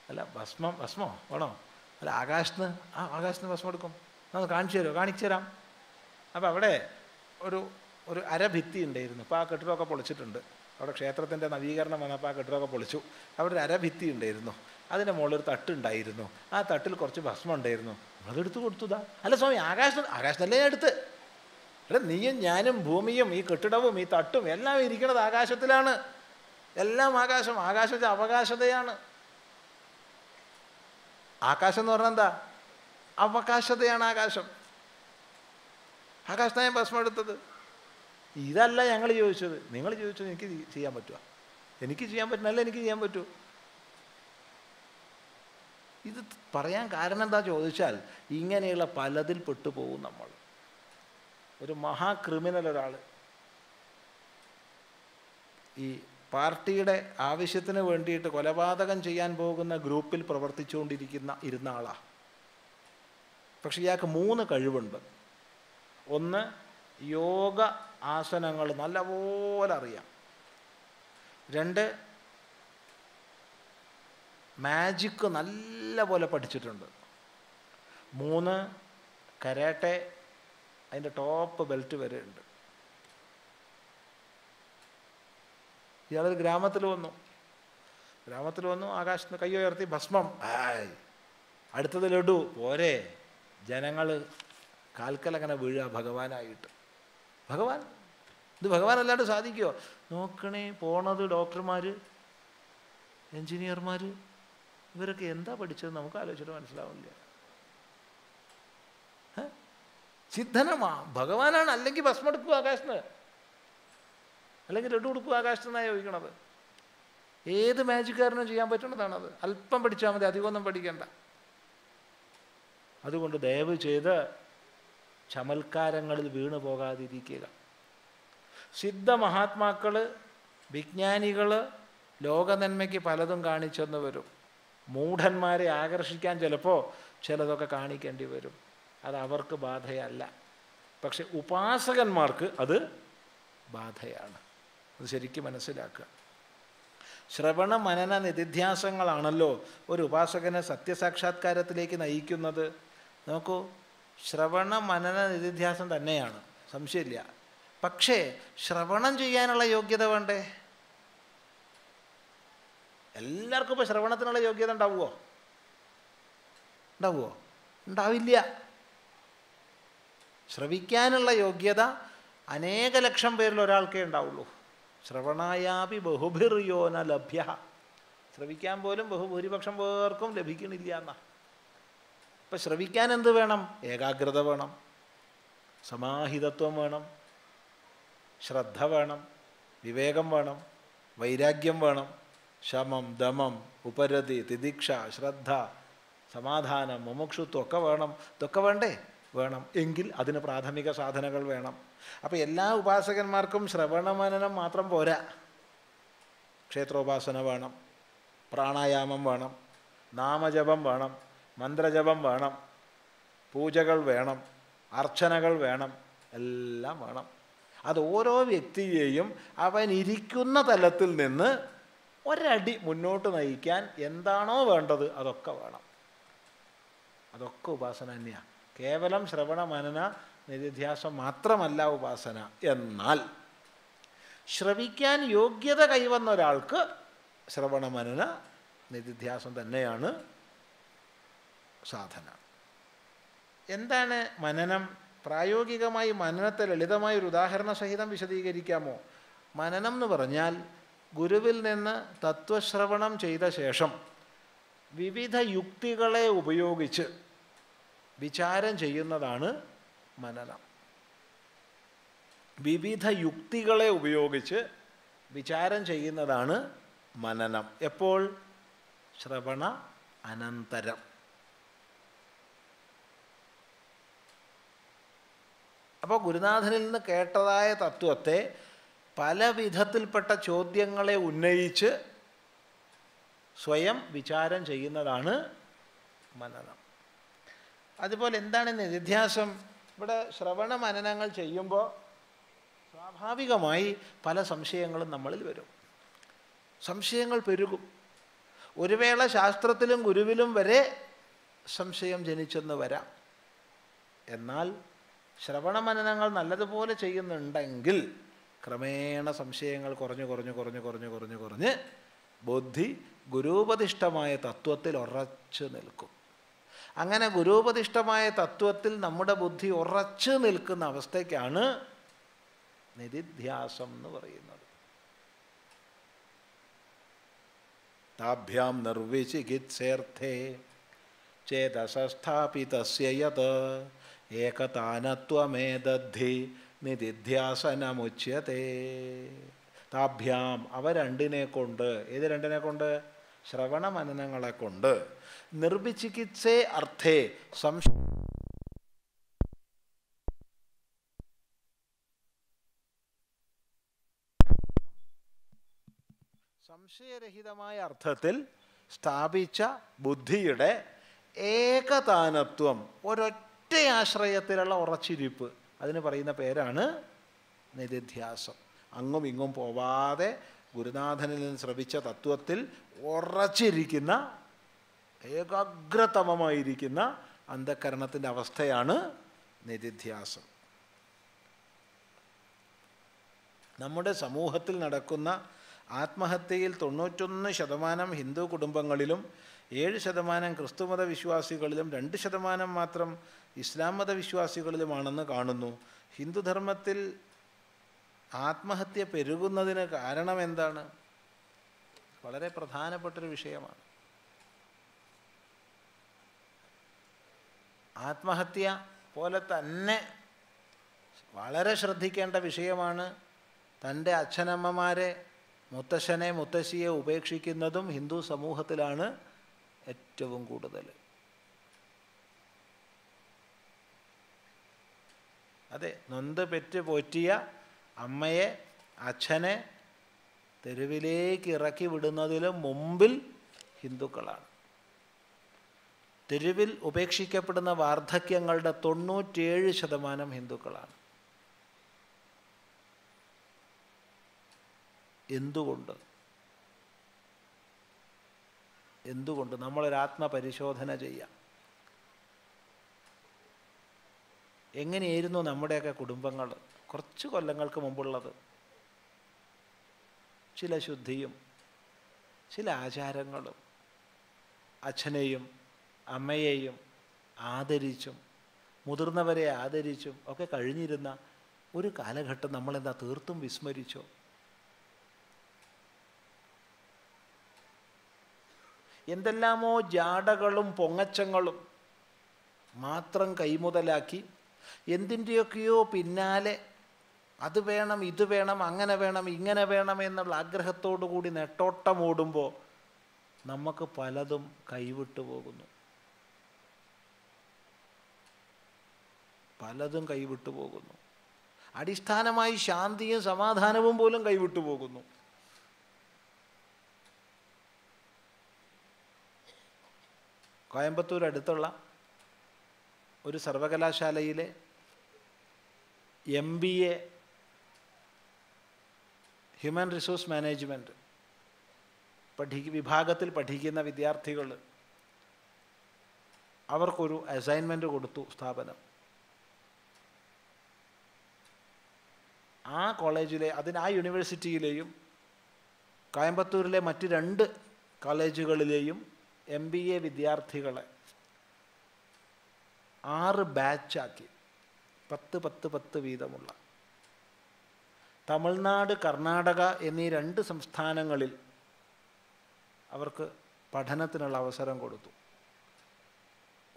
അല്ല ഭസ്മം ഭസ്മോ? വേണോ അല്ല ആകാശത്തിന് ആ ആകാശത്തിന് ഭസ്മം എടുക്കും. ഒന്ന് കാണിച്ചു തരുമോ കാണിച്ചു തരാം. അപ്പോൾ അവിടെ ഒരു ഒരു അരഭിത്തി ഉണ്ടായിരുന്നു. അപ്പോൾ ആ കെട്ടിടമൊക്കെ പൊളിച്ചിട്ടുണ്ട്. അവിടെ ക്ഷേത്രത്തിന്റെ നവീകരണം വന്നപ്പോൾ ആ കെട്ടിടമൊക്കെ പൊളിച്ചു. അവിടെ ഒരു അരഭിത്തി ഉണ്ടായിരുന്നു. അതിന്റെ മുകളിൽ ഒരു തട്ടുണ്ടായിരുന്നു ആ തട്ടിൽ കുറച്ച് ഭസ്മം ഉണ്ടായിരുന്നു. നമ്മളതെടുത്ത് കൊടുത്തുതാ അല്ല സ്വാമി ആകാശം ആകാശത്തല്ലേ എടുത്ത്? അല്ല നീയും ഞാനും ഭൂമിയും ഈ കെട്ടിടവും ഈ തട്ടും എല്ലാം ഇരിക്കുന്നത് ആകാശത്തിലാണ്. എല്ലാം ആകാശം ആകാശത്തെ അവകാശതയാണ്. ആകാശം എന്ന് പറഞ്ഞാൽ എന്താ? അവകാശതയാണ് ആകാശം. ആകാശത്തായ ഞാൻ ഭസ്മം എടുത്തത്. ഇതല്ല ഞങ്ങൾ ചോദിച്ചത്. നിങ്ങൾ ചോദിച്ചത് എനിക്ക് ചെയ്യാൻ പറ്റുക എനിക്ക് ചെയ്യാൻ പറ്റുന്നല്ല എനിക്ക് ചെയ്യാൻ പറ്റൂ. ഇത് പറയാൻ കാരണം എന്താ ചോദിച്ചാൽ ഇങ്ങനെയുള്ള പലതിൽ പെട്ടുപോകും നമ്മൾ. ഒരു മഹാ ക്രിമിനൽ ഒരാൾ ഈ പാർട്ടിയുടെ ആവശ്യത്തിന് വേണ്ടിയിട്ട് കൊലപാതകം ചെയ്യാൻ പോകുന്ന ഗ്രൂപ്പിൽ പ്രവർത്തിച്ചുകൊണ്ടിരിക്കുന്ന ഇരുന്ന ആളാണ് പക്ഷെ ഇയാൾക്ക് മൂന്ന് കഴിവുണ്ട്. ഒന്ന് യോഗ ആസനങ്ങൾ നല്ലപോലെ അറിയാം. രണ്ട് മാജിക്ക് നല്ലപോലെ പഠിച്ചിട്ടുണ്ട്. മൂന്ന് കരാട്ടെ അതിന്റെ ടോപ്പ് ബെൽറ്റ് വരെ ഉണ്ട്. ഇയാളൊരു ഗ്രാമത്തിൽ വന്നു. ഗ്രാമത്തിൽ വന്നു ആകാശത്ത് കൈ ഉയർത്തി ഭസ്മം. ആയ് അടുത്തത് ലഡു. പോരെ. ജനങ്ങൾ കാൽക്കലങ്ങനെ വീഴുക ഭഗവാനായിട്ട്. ഭഗവാൻ? ഇത് ഭഗവാൻ അല്ലാണ്ട് സാധിക്കുമോ നോക്കണേ പോണത് ഡോക്ടർമാർ എൻജിനീയർമാർ ഇവരൊക്കെ എന്താ പഠിച്ചത് നമുക്ക് ആലോചിച്ചിട്ട് മനസ്സിലാവില്ല? സിദ്ധനമാ ഭഗവാനാണ് അല്ലെങ്കിൽ ഭസ്മം എടുക്കുക ആകാശത്ത് അല്ലെങ്കിൽ ലഡു കൊടുക്കുക ആകാശത്തുനിന്നാണ് ചോദിക്കണത്? ഏത് മാജിക്കാരനും ചെയ്യാൻ പറ്റുന്നതാണത് അല്പം പഠിച്ചാൽ മതി അധികമൊന്നും പഠിക്കണ്ട. അതുകൊണ്ട് ദയവ് ചെയ്ത് ചമൽക്കാരങ്ങളിൽ വീണു പോകാതിരിക്കുക. സിദ്ധ മഹാത്മാക്കൾ വിജ്ഞാനികൾ ലോകനന്മയ്ക്ക് പലതും കാണിച്ചെന്ന് വരും. മൂഢന്മാരെ ആകർഷിക്കാൻ ചിലപ്പോൾ ചിലതൊക്കെ കാണിക്കേണ്ടി വരും. അത് അവർക്ക് ബാധയല്ല. പക്ഷെ ഉപാസകന്മാർക്ക് അത് ബാധയാണ്. അത് ശരിക്കും മനസ്സിലാക്കുക. ശ്രവണ മനന നിധിധ്യാസങ്ങളാണല്ലോ ഒരു ഉപാസകനെ സത്യസാക്ഷാത്കാരത്തിലേക്ക് നയിക്കുന്നത്. നോക്കൂ ശ്രവണ മനന നിധിധ്യാസം തന്നെയാണ്. സംശയമില്ല. പക്ഷേ ശ്രവണം ചെയ്യാനുള്ള യോഗ്യത വേണ്ടേ? എല്ലാവർക്കും ഇപ്പോൾ ശ്രവണത്തിനുള്ള യോഗ്യത ഉണ്ടാവുമോ ഉണ്ടാവുമോ ഉണ്ടാവില്ല. ശ്രവിക്കാനുള്ള യോഗ്യത അനേക ലക്ഷം പേരിൽ ഒരാൾക്കേ ഉണ്ടാവുള്ളൂ. ശ്രവണായാപി ബഹുഭിർയോന ലഭ്യ ശ്രവിക്കാൻ പോലും ബഹുഭൂരിപക്ഷം പേർക്കും ലഭിക്കണില്ല എന്നാ. ഇപ്പം ശ്രവിക്കാൻ എന്ത് വേണം? ഏകാഗ്രത വേണം. സമാഹിതത്വം വേണം. ശ്രദ്ധ വേണം. വിവേകം വേണം. വൈരാഗ്യം വേണം. ശമം ദമം ഉപരതി തിദീക്ഷ ശ്രദ്ധ സമാധാനം മുമുക്ഷുത്വം ഒക്കെ വേണം. ഇതൊക്കെ വേണ്ടേ? വേണം. എങ്കിൽ അതിന് പ്രാഥമിക സാധനങ്ങൾ വേണം. അപ്പോൾ എല്ലാ ഉപാസകന്മാർക്കും ശ്രവണമനനം മാത്രം പോരാ. ക്ഷേത്രോപാസന വേണം. പ്രാണായാമം വേണം. നാമജപം വേണം. മന്ത്രജപം വേണം പൂജകൾ വേണം അർച്ചനകൾ വേണം എല്ലാം വേണം. അത് ഓരോ വ്യക്തിയെയും അവൻ ഇരിക്കുന്ന തലത്തിൽ നിന്ന് ഒരടി മുന്നോട്ട് നയിക്കാൻ എന്താണോ വേണ്ടത് അതൊക്കെ വേണം. അതൊക്കെ ഉപാസന തന്നെയാണ് കേവലം ശ്രവണ മനന നിധിധ്യാസം മാത്രമല്ല ഉപാസന. എന്നാൽ ശ്രവിക്കാൻ യോഗ്യത കൈവന്ന ഒരാൾക്ക് ശ്രവണ മനന നിധിധ്യാസം തന്നെയാണ് സാധന. എന്താണ് മനനം? പ്രായോഗികമായി മനനത്തെ ലളിതമായ ഒരു ഉദാഹരണ സഹിതം വിശദീകരിക്കാമോ? മനനം എന്ന് പറഞ്ഞാൽ ഗുരുവിൽ നിന്ന് തത്വശ്രവണം ചെയ്ത ശേഷം വിവിധ യുക്തികളെ ഉപയോഗിച്ച് വിചാരം ചെയ്യുന്നതാണ് മനനം. വിവിധ യുക്തികളെ ഉപയോഗിച്ച് വിചാരം ചെയ്യുന്നതാണ് മനനം. എപ്പോൾ? ശ്രവണ അനന്തരം. അപ്പോൾ ഗുരുനാഥനിൽ നിന്ന് കേട്ടതായ തത്വത്തെ പല വിധത്തിൽപ്പെട്ട ചോദ്യങ്ങളെ ഉന്നയിച്ച് സ്വയം വിചാരം ചെയ്യുന്നതാണ് മനനം. അതുപോലെ എന്താണ് നിധിധ്യാസം ഇവിടെ ശ്രവണ മനനങ്ങൾ ചെയ്യുമ്പോൾ സ്വാഭാവികമായി പല സംശയങ്ങളും നമ്മളിൽ വരും. സംശയങ്ങൾ പെരുകും. ഒരു വേള ശാസ്ത്രത്തിലും ഗുരുവിലും വരെ സംശയം ജനിച്ചെന്ന് വരാം. എന്നാൽ ശ്രവണമനനങ്ങൾ നല്ലതുപോലെ ചെയ്യുന്നുണ്ടെങ്കിൽ ക്രമേണ സംശയങ്ങൾ കുറഞ്ഞു കുറഞ്ഞു കുറഞ്ഞു കുറഞ്ഞു കുറഞ്ഞു കുറഞ്ഞ് ബുദ്ധി ഗുരുപതിഷ്ഠമായ തത്വത്തിൽ ഉറച്ചു നിൽക്കും. അങ്ങനെ ഗുരുപതിഷ്ഠമായ തത്വത്തിൽ നമ്മുടെ ബുദ്ധി ഉറച്ചു നിൽക്കുന്ന അവസ്ഥയ്ക്കാണ് നിധിധ്യാസം എന്ന് പറയുന്നത്. താഭ്യാം നിർവിചികിത്സേർത്ഥേ ചേതസസ്ഥാപിതസ്യ യത്. ഏകതാനത്വമേദദ്ധി നിധിധ്യാസനമുച്യതേ താഭ്യാം അവ രണ്ടിനെ കൊണ്ട് ഏത് രണ്ടിനെ കൊണ്ട്? ശ്രവണ മനനങ്ങളെ കൊണ്ട്. നിർവിചികിത്സേ അർത്ഥേ സംശ സംശയരഹിതമായ അർത്ഥത്തിൽ സ്ഥാപിച്ച ബുദ്ധിയുടെ ഏകതാനത്വം ഒരൊറ്റ ആശ്രയത്തിലുള്ള ഉറച്ചിരിപ്പ്. അതിന് പറയുന്ന പേരാണ് നിധിധ്യാസം അങ്ങും ഇങ്ങും പോവാതെ ഗുരുനാഥനിൽ നിന്ന് ശ്രവിച്ച തത്വത്തിൽ ഉറച്ചിരിക്കുന്ന ഏകാഗ്രതമമായിരിക്കുന്ന അന്ധകരണത്തിന്റെ അവസ്ഥയാണ് നിധിധ്യാസം നമ്മുടെ സമൂഹത്തിൽ നടക്കുന്ന ആത്മഹത്യയിൽ തൊണ്ണൂറ്റൊന്ന് ശതമാനം ഹിന്ദു കുടുംബങ്ങളിലും ഏഴ് ശതമാനം ക്രിസ്തുമത വിശ്വാസികളിലും രണ്ട് ശതമാനം മാത്രം ഇസ്ലാം മതവിശ്വാസികളിലുമാണെന്ന് കാണുന്നു. ഹിന്ദുധർമ്മത്തിൽ ആത്മഹത്യ പെരുകുന്നതിന് കാരണം എന്താണ് വളരെ പ്രധാനപ്പെട്ടൊരു വിഷയമാണ്. ആത്മഹത്യ പോലെ തന്നെ വളരെ ശ്രദ്ധിക്കേണ്ട വിഷയമാണ് തന്റെ അച്ഛനമ്മമാരെ മുത്തശ്ശനെ മുത്തശ്ശിയെ ഉപേക്ഷിക്കുന്നതും ഹിന്ദു സമൂഹത്തിലാണ് ഏറ്റവും കൂടുതൽ. അതെ നൊന്ത് പെറ്റ് പോറ്റിയ അമ്മയെ അച്ഛനെ തെരുവിലേക്ക് ഇറക്കി വിടുന്നതിന് മുമ്പിൽ ഹിന്ദുക്കളാണ്. തെരുവിൽ ഉപേക്ഷിക്കപ്പെടുന്ന വാർദ്ധക്യങ്ങളുടെ തൊണ്ണൂറ്റേഴ് ശതമാനം ഹിന്ദുക്കളാണ്. എന്തുകൊണ്ട്? എന്തുകൊണ്ട് നമ്മളൊരാത്മപരിശോധന ചെയ്യാം? എങ്ങനെയായിരുന്നു നമ്മുടെയൊക്കെ കുടുംബങ്ങൾ? കുറച്ച് കൊല്ലങ്ങൾക്ക് മുമ്പുള്ളത്. ചില ശുദ്ധിയും ചില ആചാരങ്ങളും അച്ഛനെയും അമ്മയെയും ആദരിച്ചും മുതിർന്നവരെ ആദരിച്ചും ഒക്കെ കഴിഞ്ഞിരുന്ന ഒരു കാലഘട്ടം നമ്മളെന്താ തീർത്തും വിസ്മരിച്ചോ? എന്തെല്ലാമോ ജാടകളും പൊങ്ങച്ചങ്ങളും മാത്രം കൈമുതലാക്കി എന്തിന്റെയൊക്കെയോ പിന്നാലെ അത് വേണം ഇത് വേണം അങ്ങനെ വേണം ഇങ്ങനെ വേണം എന്നുള്ള ആഗ്രഹത്തോടു കൂടി നെട്ടോട്ടം ഓടുമ്പോൾ നമുക്ക് പലതും കൈവിട്ടു പോകുന്നു. പലതും കൈവിട്ടു പോകുന്നു. അടിസ്ഥാനമായി ശാന്തിയും സമാധാനവും പോലും കൈവിട്ടു പോകുന്നു. കോയമ്പത്തൂർ അടുത്തുള്ള ഒരു സർവകലാശാലയിലെ M B A human resource management പഠി വിഭാഗത്തിൽ പഠിക്കുന്ന വിദ്യാർത്ഥികൾ അവർക്കൊരു അസൈൻമെന്റ് കൊടുത്തു സ്ഥാപനം. ആ കോളേജിലെ അതിന് ആ യൂണിവേഴ്സിറ്റിയിലെയും കോയമ്പത്തൂരിലെ മറ്റ് രണ്ട് കോളേജുകളിലെയും എം ബി എ വിദ്യാർത്ഥികളെ ആറ് ബാച്ചാക്കി. പത്ത് പത്ത് പത്ത് വീതമുള്ള. തമിഴ്നാട് കർണാടക എന്നീ രണ്ട് സംസ്ഥാനങ്ങളിൽ അവർക്ക് പഠനത്തിനുള്ള അവസരം കൊടുത്തു.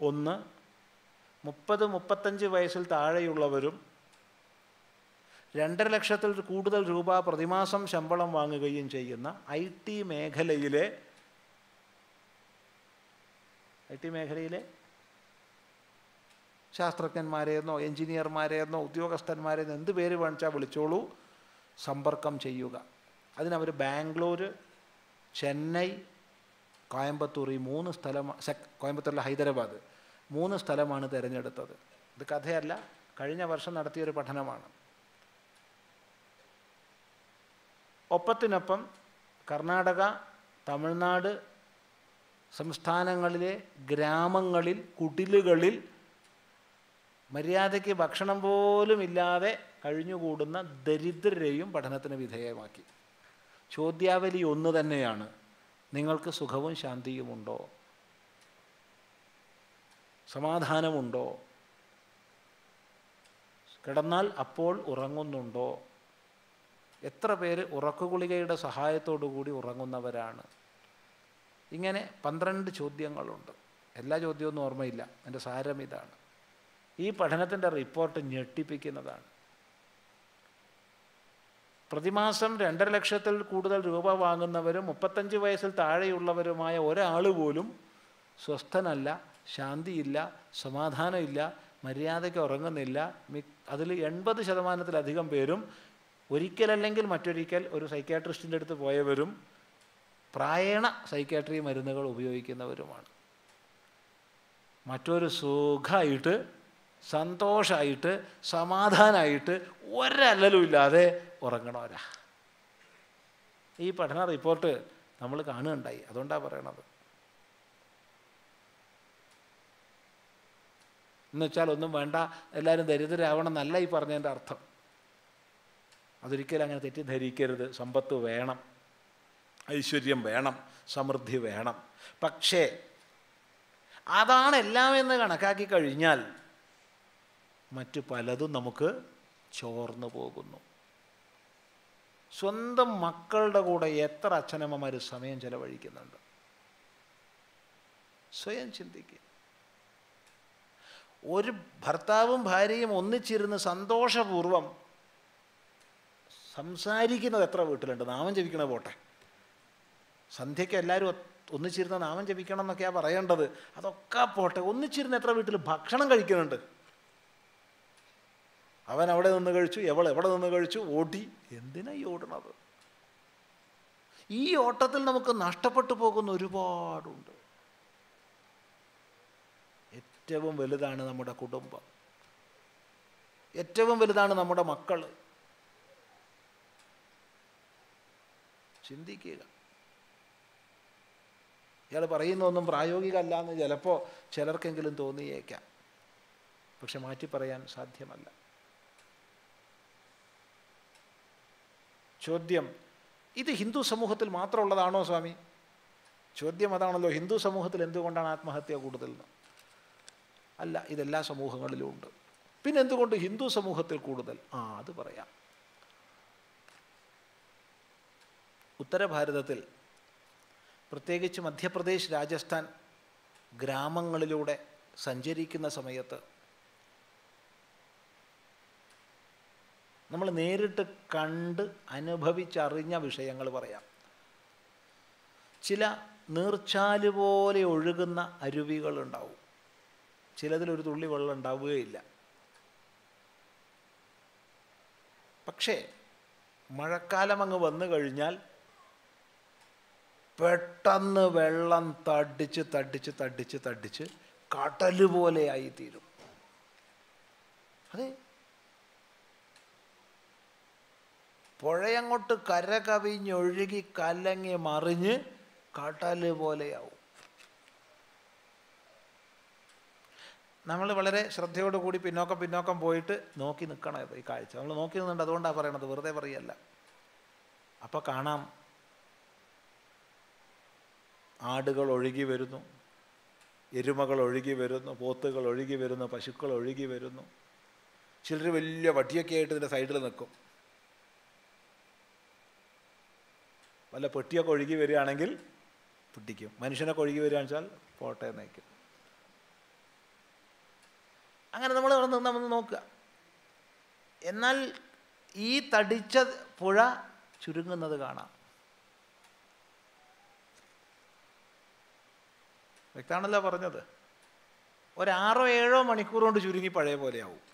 ഒന്ന് മുപ്പത് മുപ്പത്തഞ്ച് വയസ്സിൽ താഴെയുള്ളവരും രണ്ടര ലക്ഷത്തിൽ കൂടുതൽ രൂപ പ്രതിമാസം ശമ്പളം വാങ്ങുകയും ചെയ്യുന്ന ഐ ടി മേഖലയിലെ ഐ ടി മേഖലയിലെ ശാസ്ത്രജ്ഞന്മാരെയെന്നോ എഞ്ചിനീയർമാരെയെന്നോ ഉദ്യോഗസ്ഥന്മാരെന്നോ എന്ത് പേര് വേണിച്ചാൽ വിളിച്ചോളൂ. സമ്പർക്കം ചെയ്യുക. അതിനവർ ബാംഗ്ലൂർ ചെന്നൈ കോയമ്പത്തൂർ ഈ മൂന്ന് സ്ഥലം കോയമ്പത്തൂരിലെ ഹൈദരാബാദ്. മൂന്ന് സ്ഥലമാണ് തിരഞ്ഞെടുത്തത്. ഇത് കഥയല്ല. കഴിഞ്ഞ വർഷം നടത്തിയൊരു പഠനമാണ്. ഒപ്പത്തിനൊപ്പം കർണാടക തമിഴ്നാട് സംസ്ഥാനങ്ങളിലെ ഗ്രാമങ്ങളിൽ കുടിലുകളിൽ മര്യാദയ്ക്ക് ഭക്ഷണം പോലും ഇല്ലാതെ കഴിഞ്ഞുകൂടുന്ന ദരിദ്രരെയും പഠനത്തിന് വിധേയമാക്കി. ചോദ്യാവലി ഒന്ന് തന്നെയാണ്. നിങ്ങൾക്ക് സുഖവും ശാന്തിയുമുണ്ടോ? സമാധാനമുണ്ടോ? കിടന്നാൽ അപ്പോൾ ഉറങ്ങുന്നുണ്ടോ? എത്ര പേര് ഉറക്കുകുളികയുടെ കൂടി ഉറങ്ങുന്നവരാണ്? ഇങ്ങനെ പന്ത്രണ്ട് ചോദ്യങ്ങളുണ്ട്. എല്ലാ ചോദ്യമൊന്നും ഓർമ്മയില്ല. എന്റെ സാരം ഇതാണ്. ഈ പഠനത്തിന്റെ റിപ്പോർട്ട് ഞെട്ടിപ്പിക്കുന്നതാണ്. പ്രതിമാസം രണ്ടര ലക്ഷത്തിൽ കൂടുതൽ രൂപ വാങ്ങുന്നവരും മുപ്പത്തഞ്ച് വയസ്സിൽ താഴെയുള്ളവരുമായ ഒരാൾ പോലും സ്വസ്ഥനല്ല ശാന്തിയില്ല സമാധാനമില്ല മര്യാദയ്ക്ക് ഉറങ്ങുന്നില്ല. മി അതിൽ എൺപത് ശതമാനത്തിലധികം പേരും ഒരിക്കലല്ലെങ്കിൽ മറ്റൊരിക്കൽ ഒരു സൈക്യാട്രിസ്റ്റിന്റെ അടുത്ത് പോയവരും പ്രായണ സൈക്യാട്രി മരുന്നുകൾ ഉപയോഗിക്കുന്നവരുമാണ്. മറ്റൊരു സുഖമായിട്ട് സന്തോഷമായിട്ട് സമാധാനമായിട്ട് ഒരല്ലലും ഇല്ലാതെ ഉറങ്ങണവരാ. ഈ പഠന റിപ്പോർട്ട് നമ്മൾ കാണുകയുണ്ടായി. അതുകൊണ്ടാണ് പറയണത്. എന്ന് വെച്ചാൽ ഒന്നും വേണ്ട എല്ലാവരും ദരിദ്രരാവണം എന്നല്ല ഈ പറഞ്ഞതിന്റെ അർത്ഥം. അതൊരിക്കലും അങ്ങനെ തെറ്റിദ്ധരിക്കരുത്. സമ്പത്ത് വേണം. ഐശ്വര്യം വേണം. സമൃദ്ധി വേണം. പക്ഷേ അതാണ് എല്ലാം എന്ന് കണക്കാക്കി കഴിഞ്ഞാൽ മറ്റു പലതും നമുക്ക് ചോർന്നു പോകുന്നു. സ്വന്തം മക്കളുടെ കൂടെ എത്ര അച്ഛനമ്മമാർ സമയം ചെലവഴിക്കുന്നുണ്ട്? സ്വയം ചിന്തിക്കുക ഒരു ഭർത്താവും ഭാര്യയും ഒന്നിച്ചിരുന്ന് സന്തോഷപൂർവം സംസാരിക്കുന്നത് എത്ര വീട്ടിലുണ്ട്? നാമം ജപിക്കണ പോട്ടെ. സന്ധ്യയ്ക്ക് എല്ലാവരും ഒന്നിച്ചിരുന്ന് നാമം ജപിക്കണം എന്നൊക്കെയാണ് പറയേണ്ടത്. അതൊക്കെ പോട്ടെ. ഒന്നിച്ചിരുന്ന് എത്ര വീട്ടിൽ ഭക്ഷണം കഴിക്കുന്നുണ്ട്? അവൻ അവിടെ നിന്ന് കഴിച്ചു എവൾ എവിടെ നിന്ന് കഴിച്ചു? ഓടി. എന്തിനാ ഈ ഓടണത്? ഈ ഓട്ടത്തിൽ നമുക്ക് നഷ്ടപ്പെട്ടു പോകുന്ന ഒരുപാടുണ്ട്. ഏറ്റവും വലുതാണ് നമ്മുടെ കുടുംബം. ഏറ്റവും വലുതാണ് നമ്മുടെ മക്കൾ ചിന്തിക്കുക. ഇയാൾ പറയുന്നതൊന്നും പ്രായോഗികമല്ല എന്ന് ചിലപ്പോൾ ചിലർക്കെങ്കിലും തോന്നിയേക്കാം. പക്ഷെ മാറ്റി പറയാൻ സാധ്യമല്ല. ചോദ്യം ഇത് ഹിന്ദു സമൂഹത്തിൽ മാത്രമുള്ളതാണോ സ്വാമി? ചോദ്യം അതാണല്ലോ ഹിന്ദു സമൂഹത്തിൽ എന്തുകൊണ്ടാണ് ആത്മഹത്യ കൂടുതൽ? അല്ല ഇതെല്ലാ സമൂഹങ്ങളിലും ഉണ്ട്. പിന്നെ എന്തുകൊണ്ട് ഹിന്ദു സമൂഹത്തിൽ കൂടുതൽ? ആ അത് പറയാം. ഉത്തരഭാരതത്തിൽ പ്രത്യേകിച്ച് മധ്യപ്രദേശ് രാജസ്ഥാൻ ഗ്രാമങ്ങളിലൂടെ സഞ്ചരിക്കുന്ന സമയത്ത് നമ്മൾ നേരിട്ട് കണ്ട് അനുഭവിച്ചറിഞ്ഞ വിഷയങ്ങൾ പറയാം. ചില നീർച്ചാൽ പോലെ ഒഴുകുന്ന അരുവികളുണ്ടാവും ചിലതിലൊരു തുള്ളി വെള്ളം ഉണ്ടാവുകയില്ല. പക്ഷേ മഴക്കാലം അങ്ങ് വന്നു കഴിഞ്ഞാൽ പെട്ടെന്ന് വെള്ളം തടിച്ച് തടിച്ച് തടിച്ച് തടിച്ച് കടൽ അതെ? പുഴയങ്ങോട്ട് കര കവിഞ്ഞൊഴുകി കലങ്ങി മറിഞ്ഞ് കടൽ പോലെയാവും. നമ്മൾ വളരെ ശ്രദ്ധയോടുകൂടി പിന്നോക്കം പിന്നോക്കം പോയിട്ട് നോക്കി നിൽക്കണം ഈ കാഴ്ച. നമ്മൾ നോക്കി നിന്നുണ്ട് അതുകൊണ്ടാണ് പറയണത് വെറുതെ പറയല്ല അപ്പോൾ കാണാം. ആടുകൾ ഒഴുകി വരുന്നു. എരുമകൾ ഒഴുകി വരുന്നു. പോത്തുകൾ ഒഴുകി വരുന്നു. പശുക്കൾ ഒഴുകി വരുന്നു. ചിലർ വലിയ വട്ടിയൊക്കെ ആയിട്ട് ഇതിന്റെ സൈഡിൽ നിൽക്കും. വല്ല പെട്ടിയൊക്കെ ഒഴുകി വരികയാണെങ്കിൽ പിടിക്കും മനുഷ്യനൊക്കെ ഒഴുകി വരികയാണെന്ന് വെച്ചാൽ പോട്ടെ നയിക്കും. അങ്ങനെ നമ്മൾ അവിടെ നിന്ന് നമ്മൾ നോക്കുക. എന്നാൽ ഈ തടിച്ച പുഴ ചുരുങ്ങുന്നത് കാണാം. വ്യക്തമാണല്ലോ പറഞ്ഞത്. ഒരാറോ ഏഴോ മണിക്കൂർ കൊണ്ട് ചുരുങ്ങി പഴയ പോലെയാവും.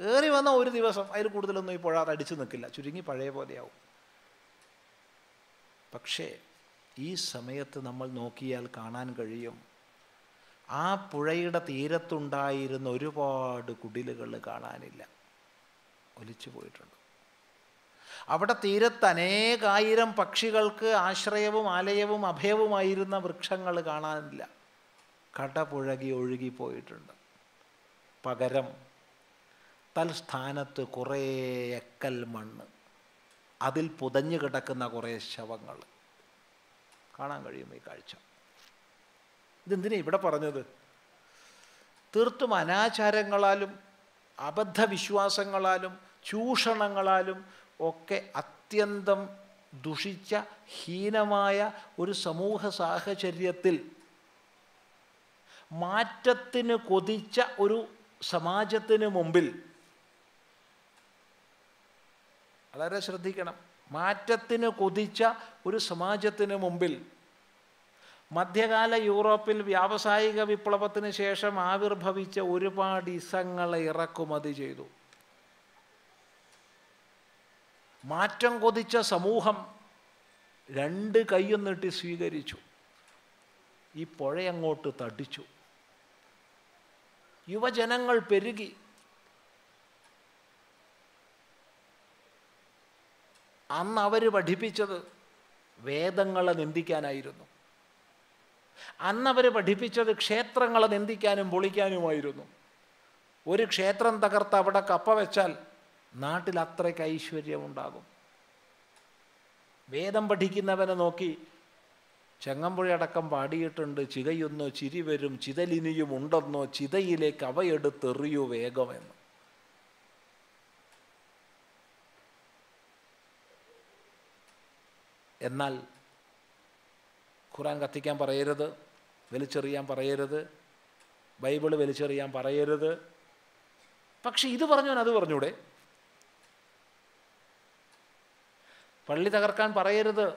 ഏറി വന്ന ഒരു ദിവസം അതിൽ കൂടുതലൊന്നും ഈ പുഴ തടിച്ചു നിൽക്കില്ല. ചുരുങ്ങി പഴയ പോലെയാവും. പക്ഷേ ഈ സമയത്ത് നമ്മൾ നോക്കിയാൽ കാണാൻ കഴിയും ആ പുഴയുടെ തീരത്തുണ്ടായിരുന്ന ഒരുപാട് കുടിലുകൾ കാണാനില്ല. ഒലിച്ചു പോയിട്ടുണ്ട്. അവിടെ തീരത്ത് അനേകായിരം പക്ഷികൾക്ക് ആശ്രയവും ആലയവും അഭയവുമായിരുന്ന വൃക്ഷങ്ങൾ കാണാനില്ല. കടപുഴകി ഒഴുകിപ്പോയിട്ടുണ്ട് പകരം തൽസ്ഥാനത്ത് കുറേ എക്കൽ മണ്ണ്. അതിൽ പുതഞ്ഞു കിടക്കുന്ന കുറേ ശവങ്ങൾ. കാണാൻ കഴിയും ഈ കാഴ്ച? ഇതെന്തിനാ ഇവിടെ പറഞ്ഞത്? തീർത്തും അനാചാരങ്ങളാലും അബദ്ധവിശ്വാസങ്ങളാലും ചൂഷണങ്ങളാലും ഒക്കെ അത്യന്തം ദുഷിച്ച ഹീനമായ ഒരു സമൂഹ സാഹചര്യത്തിൽ മാറ്റത്തിന് കൊതിച്ച ഒരു സമാജത്തിന് മുമ്പിൽ വളരെ ശ്രദ്ധിക്കണം. മാറ്റത്തിന് കൊതിച്ച ഒരു സമാജത്തിന് മുമ്പിൽ മധ്യകാല യൂറോപ്പിൽ വ്യാവസായിക വിപ്ലവത്തിന് ശേഷം ആവിർഭവിച്ച ഒരുപാട് ഇസങ്ങളെ ഇറക്കുമതി ചെയ്തു. മാറ്റം കൊതിച്ച സമൂഹം രണ്ട് കൈയും നീട്ടി സ്വീകരിച്ചു. ഈ പുഴയങ്ങോട്ട് തടിച്ചു. യുവജനങ്ങൾ പെരുകി. അന്ന് അവർ പഠിപ്പിച്ചത് വേദങ്ങളെ നിന്ദിക്കാനായിരുന്നു. അന്നവർ പഠിപ്പിച്ചത് ക്ഷേത്രങ്ങളെ നിന്ദിക്കാനും പൊളിക്കാനുമായിരുന്നു. ഒരു ക്ഷേത്രം തകർത്ത് അവിടെ കപ്പ വെച്ചാൽ നാട്ടിൽ അത്രയ്ക്ക് ഐശ്വര്യമുണ്ടാകും. വേദം പഠിക്കുന്നവനെ നോക്കി ചെങ്ങമ്പുഴയടക്കം പാടിയിട്ടുണ്ട്. ചികയൊന്നോ ചിരി വരും ചിതലിനിയും ഉണ്ടെന്നോ ചിതയിലേക്ക് അവയെടുത്തെറിയൂ വേഗമെന്ന്. എന്നാൽ ഖുറാൻ കത്തിക്കാൻ പറയരുത് വലിച്ചെറിയാൻ പറയരുത് ബൈബിൾ വലിച്ചെറിയാൻ പറയരുത്. പക്ഷെ ഇത് പറഞ്ഞവൻ അത് പറഞ്ഞൂടെ? പള്ളി തകർക്കാൻ പറയരുത്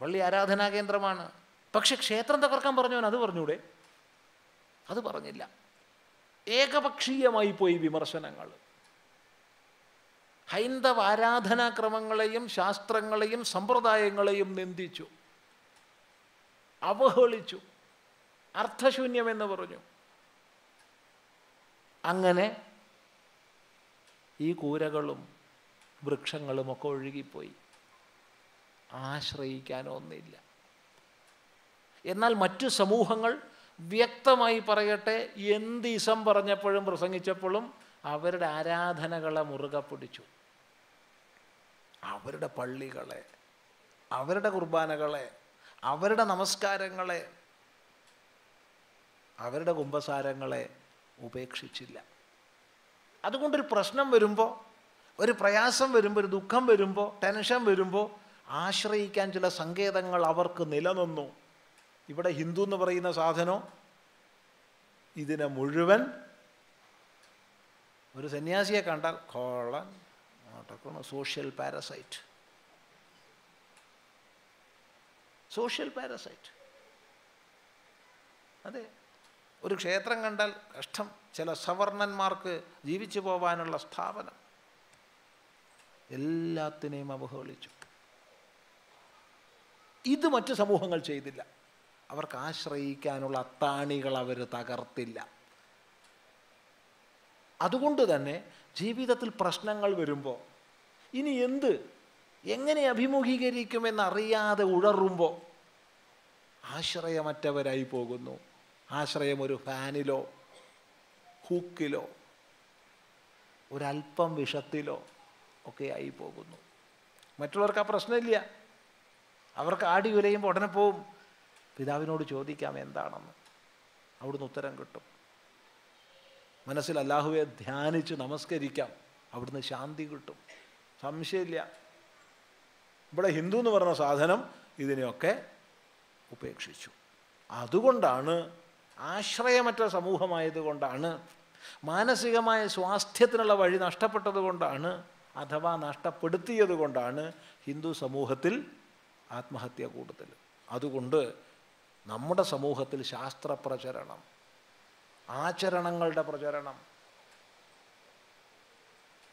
പള്ളി ആരാധനാ കേന്ദ്രമാണ്. പക്ഷെ ക്ഷേത്രം തകർക്കാൻ പറഞ്ഞവൻ അത് പറഞ്ഞൂടെ? അത് പറഞ്ഞില്ല. ഏകപക്ഷീയമായി പോയി വിമർശനങ്ങൾ. ഹൈന്ദവ ആരാധനാക്രമങ്ങളെയും ശാസ്ത്രങ്ങളെയും സമ്പ്രദായങ്ങളെയും നിന്ദിച്ചു. അവഹേളിച്ചു. അർത്ഥശൂന്യമെന്ന് പറഞ്ഞു. അങ്ങനെ ഈ കൂരകളും വൃക്ഷങ്ങളും ഒക്കെ ഒഴുകിപ്പോയി ആശ്രയിക്കാനൊന്നില്ല എന്നാൽ മറ്റു സമൂഹങ്ങൾ വ്യക്തമായി പറയട്ടെ എന്ത് ഇസം പറഞ്ഞപ്പോഴും പ്രസംഗിച്ചപ്പോഴും അവരുടെ ആരാധനകളെ മുറുകെ പിടിച്ചു. അവരുടെ പള്ളികളെ അവരുടെ കുർബാനകളെ അവരുടെ നമസ്കാരങ്ങളെ അവരുടെ കുംഭസാരങ്ങളെ ഉപേക്ഷിച്ചില്ല. അതുകൊണ്ടൊരു പ്രശ്നം വരുമ്പോൾ ഒരു പ്രയാസം വരുമ്പോൾ ഒരു ദുഃഖം വരുമ്പോൾ ടെൻഷൻ വരുമ്പോൾ ആശ്രയിക്കാൻ ചില സങ്കേതങ്ങൾ അവർക്ക് നിലനിന്നു. ഇവിടെ ഹിന്ദു എന്ന് പറയുന്ന സാധനം ഇതിനെ മുഴുവൻ ഒരു സന്യാസിയെ കണ്ടാൽ കോളൻ നടക്കണം സോഷ്യൽ പാരസൈറ്റ്. Social parasite. അതെ. ഒരു ക്ഷേത്രം കണ്ടാൽ കഷ്ടം. ചില സവർണന്മാർക്ക് ജീവിച്ചു പോവാനുള്ള സ്ഥാപനം. എല്ലാത്തിനെയും അവഹേളിച്ചു. ഇത് മറ്റു സമൂഹങ്ങൾ ചെയ്തില്ല. അവർക്ക് ആശ്രയിക്കാനുള്ള അത്താണികൾ അവർ തകർത്തില്ല. അതുകൊണ്ട് തന്നെ ജീവിതത്തിൽ പ്രശ്നങ്ങൾ വരുമ്പോൾ ഇനി എന്ത്? എങ്ങനെ അഭിമുഖീകരിക്കുമെന്നറിയാതെ ഉഴറുമ്പോൾ ആശ്രയമറ്റവരായി പോകുന്നു. ആശ്രയം ഒരു ഫാനിലോ ഹൂക്കിലോ ഒരല്പം വിഷത്തിലോ ഒക്കെ ആയി പോകുന്നു. മറ്റുള്ളവർക്ക് ആ പ്രശ്നമില്ല. അവർക്ക് ആടി ഉലയുമ്പോൾ ഉടനെ പോവും. പിതാവിനോട് ചോദിക്കാം എന്താണെന്ന്. അവിടുന്ന് ഉത്തരം കിട്ടും. മനസ്സിൽ അല്ലാഹുവെ ധ്യാനിച്ച് നമസ്കരിക്കാം. അവിടുന്ന് ശാന്തി കിട്ടും. സംശയമില്ല. ഇവിടെ ഹിന്ദു എന്ന് പറഞ്ഞ സാധനം ഇതിനെയൊക്കെ ഉപേക്ഷിച്ചു. അതുകൊണ്ടാണ് ആശ്രയമറ്റ സമൂഹമായതുകൊണ്ടാണ് മാനസികമായ സ്വാസ്ഥ്യത്തിനുള്ള വഴി നഷ്ടപ്പെട്ടതുകൊണ്ടാണ് അഥവാ നഷ്ടപ്പെടുത്തിയത് കൊണ്ടാണ് ഹിന്ദു സമൂഹത്തിൽ ആത്മഹത്യ കൂടുതൽ അതുകൊണ്ട് നമ്മുടെ സമൂഹത്തിൽ ശാസ്ത്ര പ്രചരണം ആചരണങ്ങളുടെ പ്രചരണം.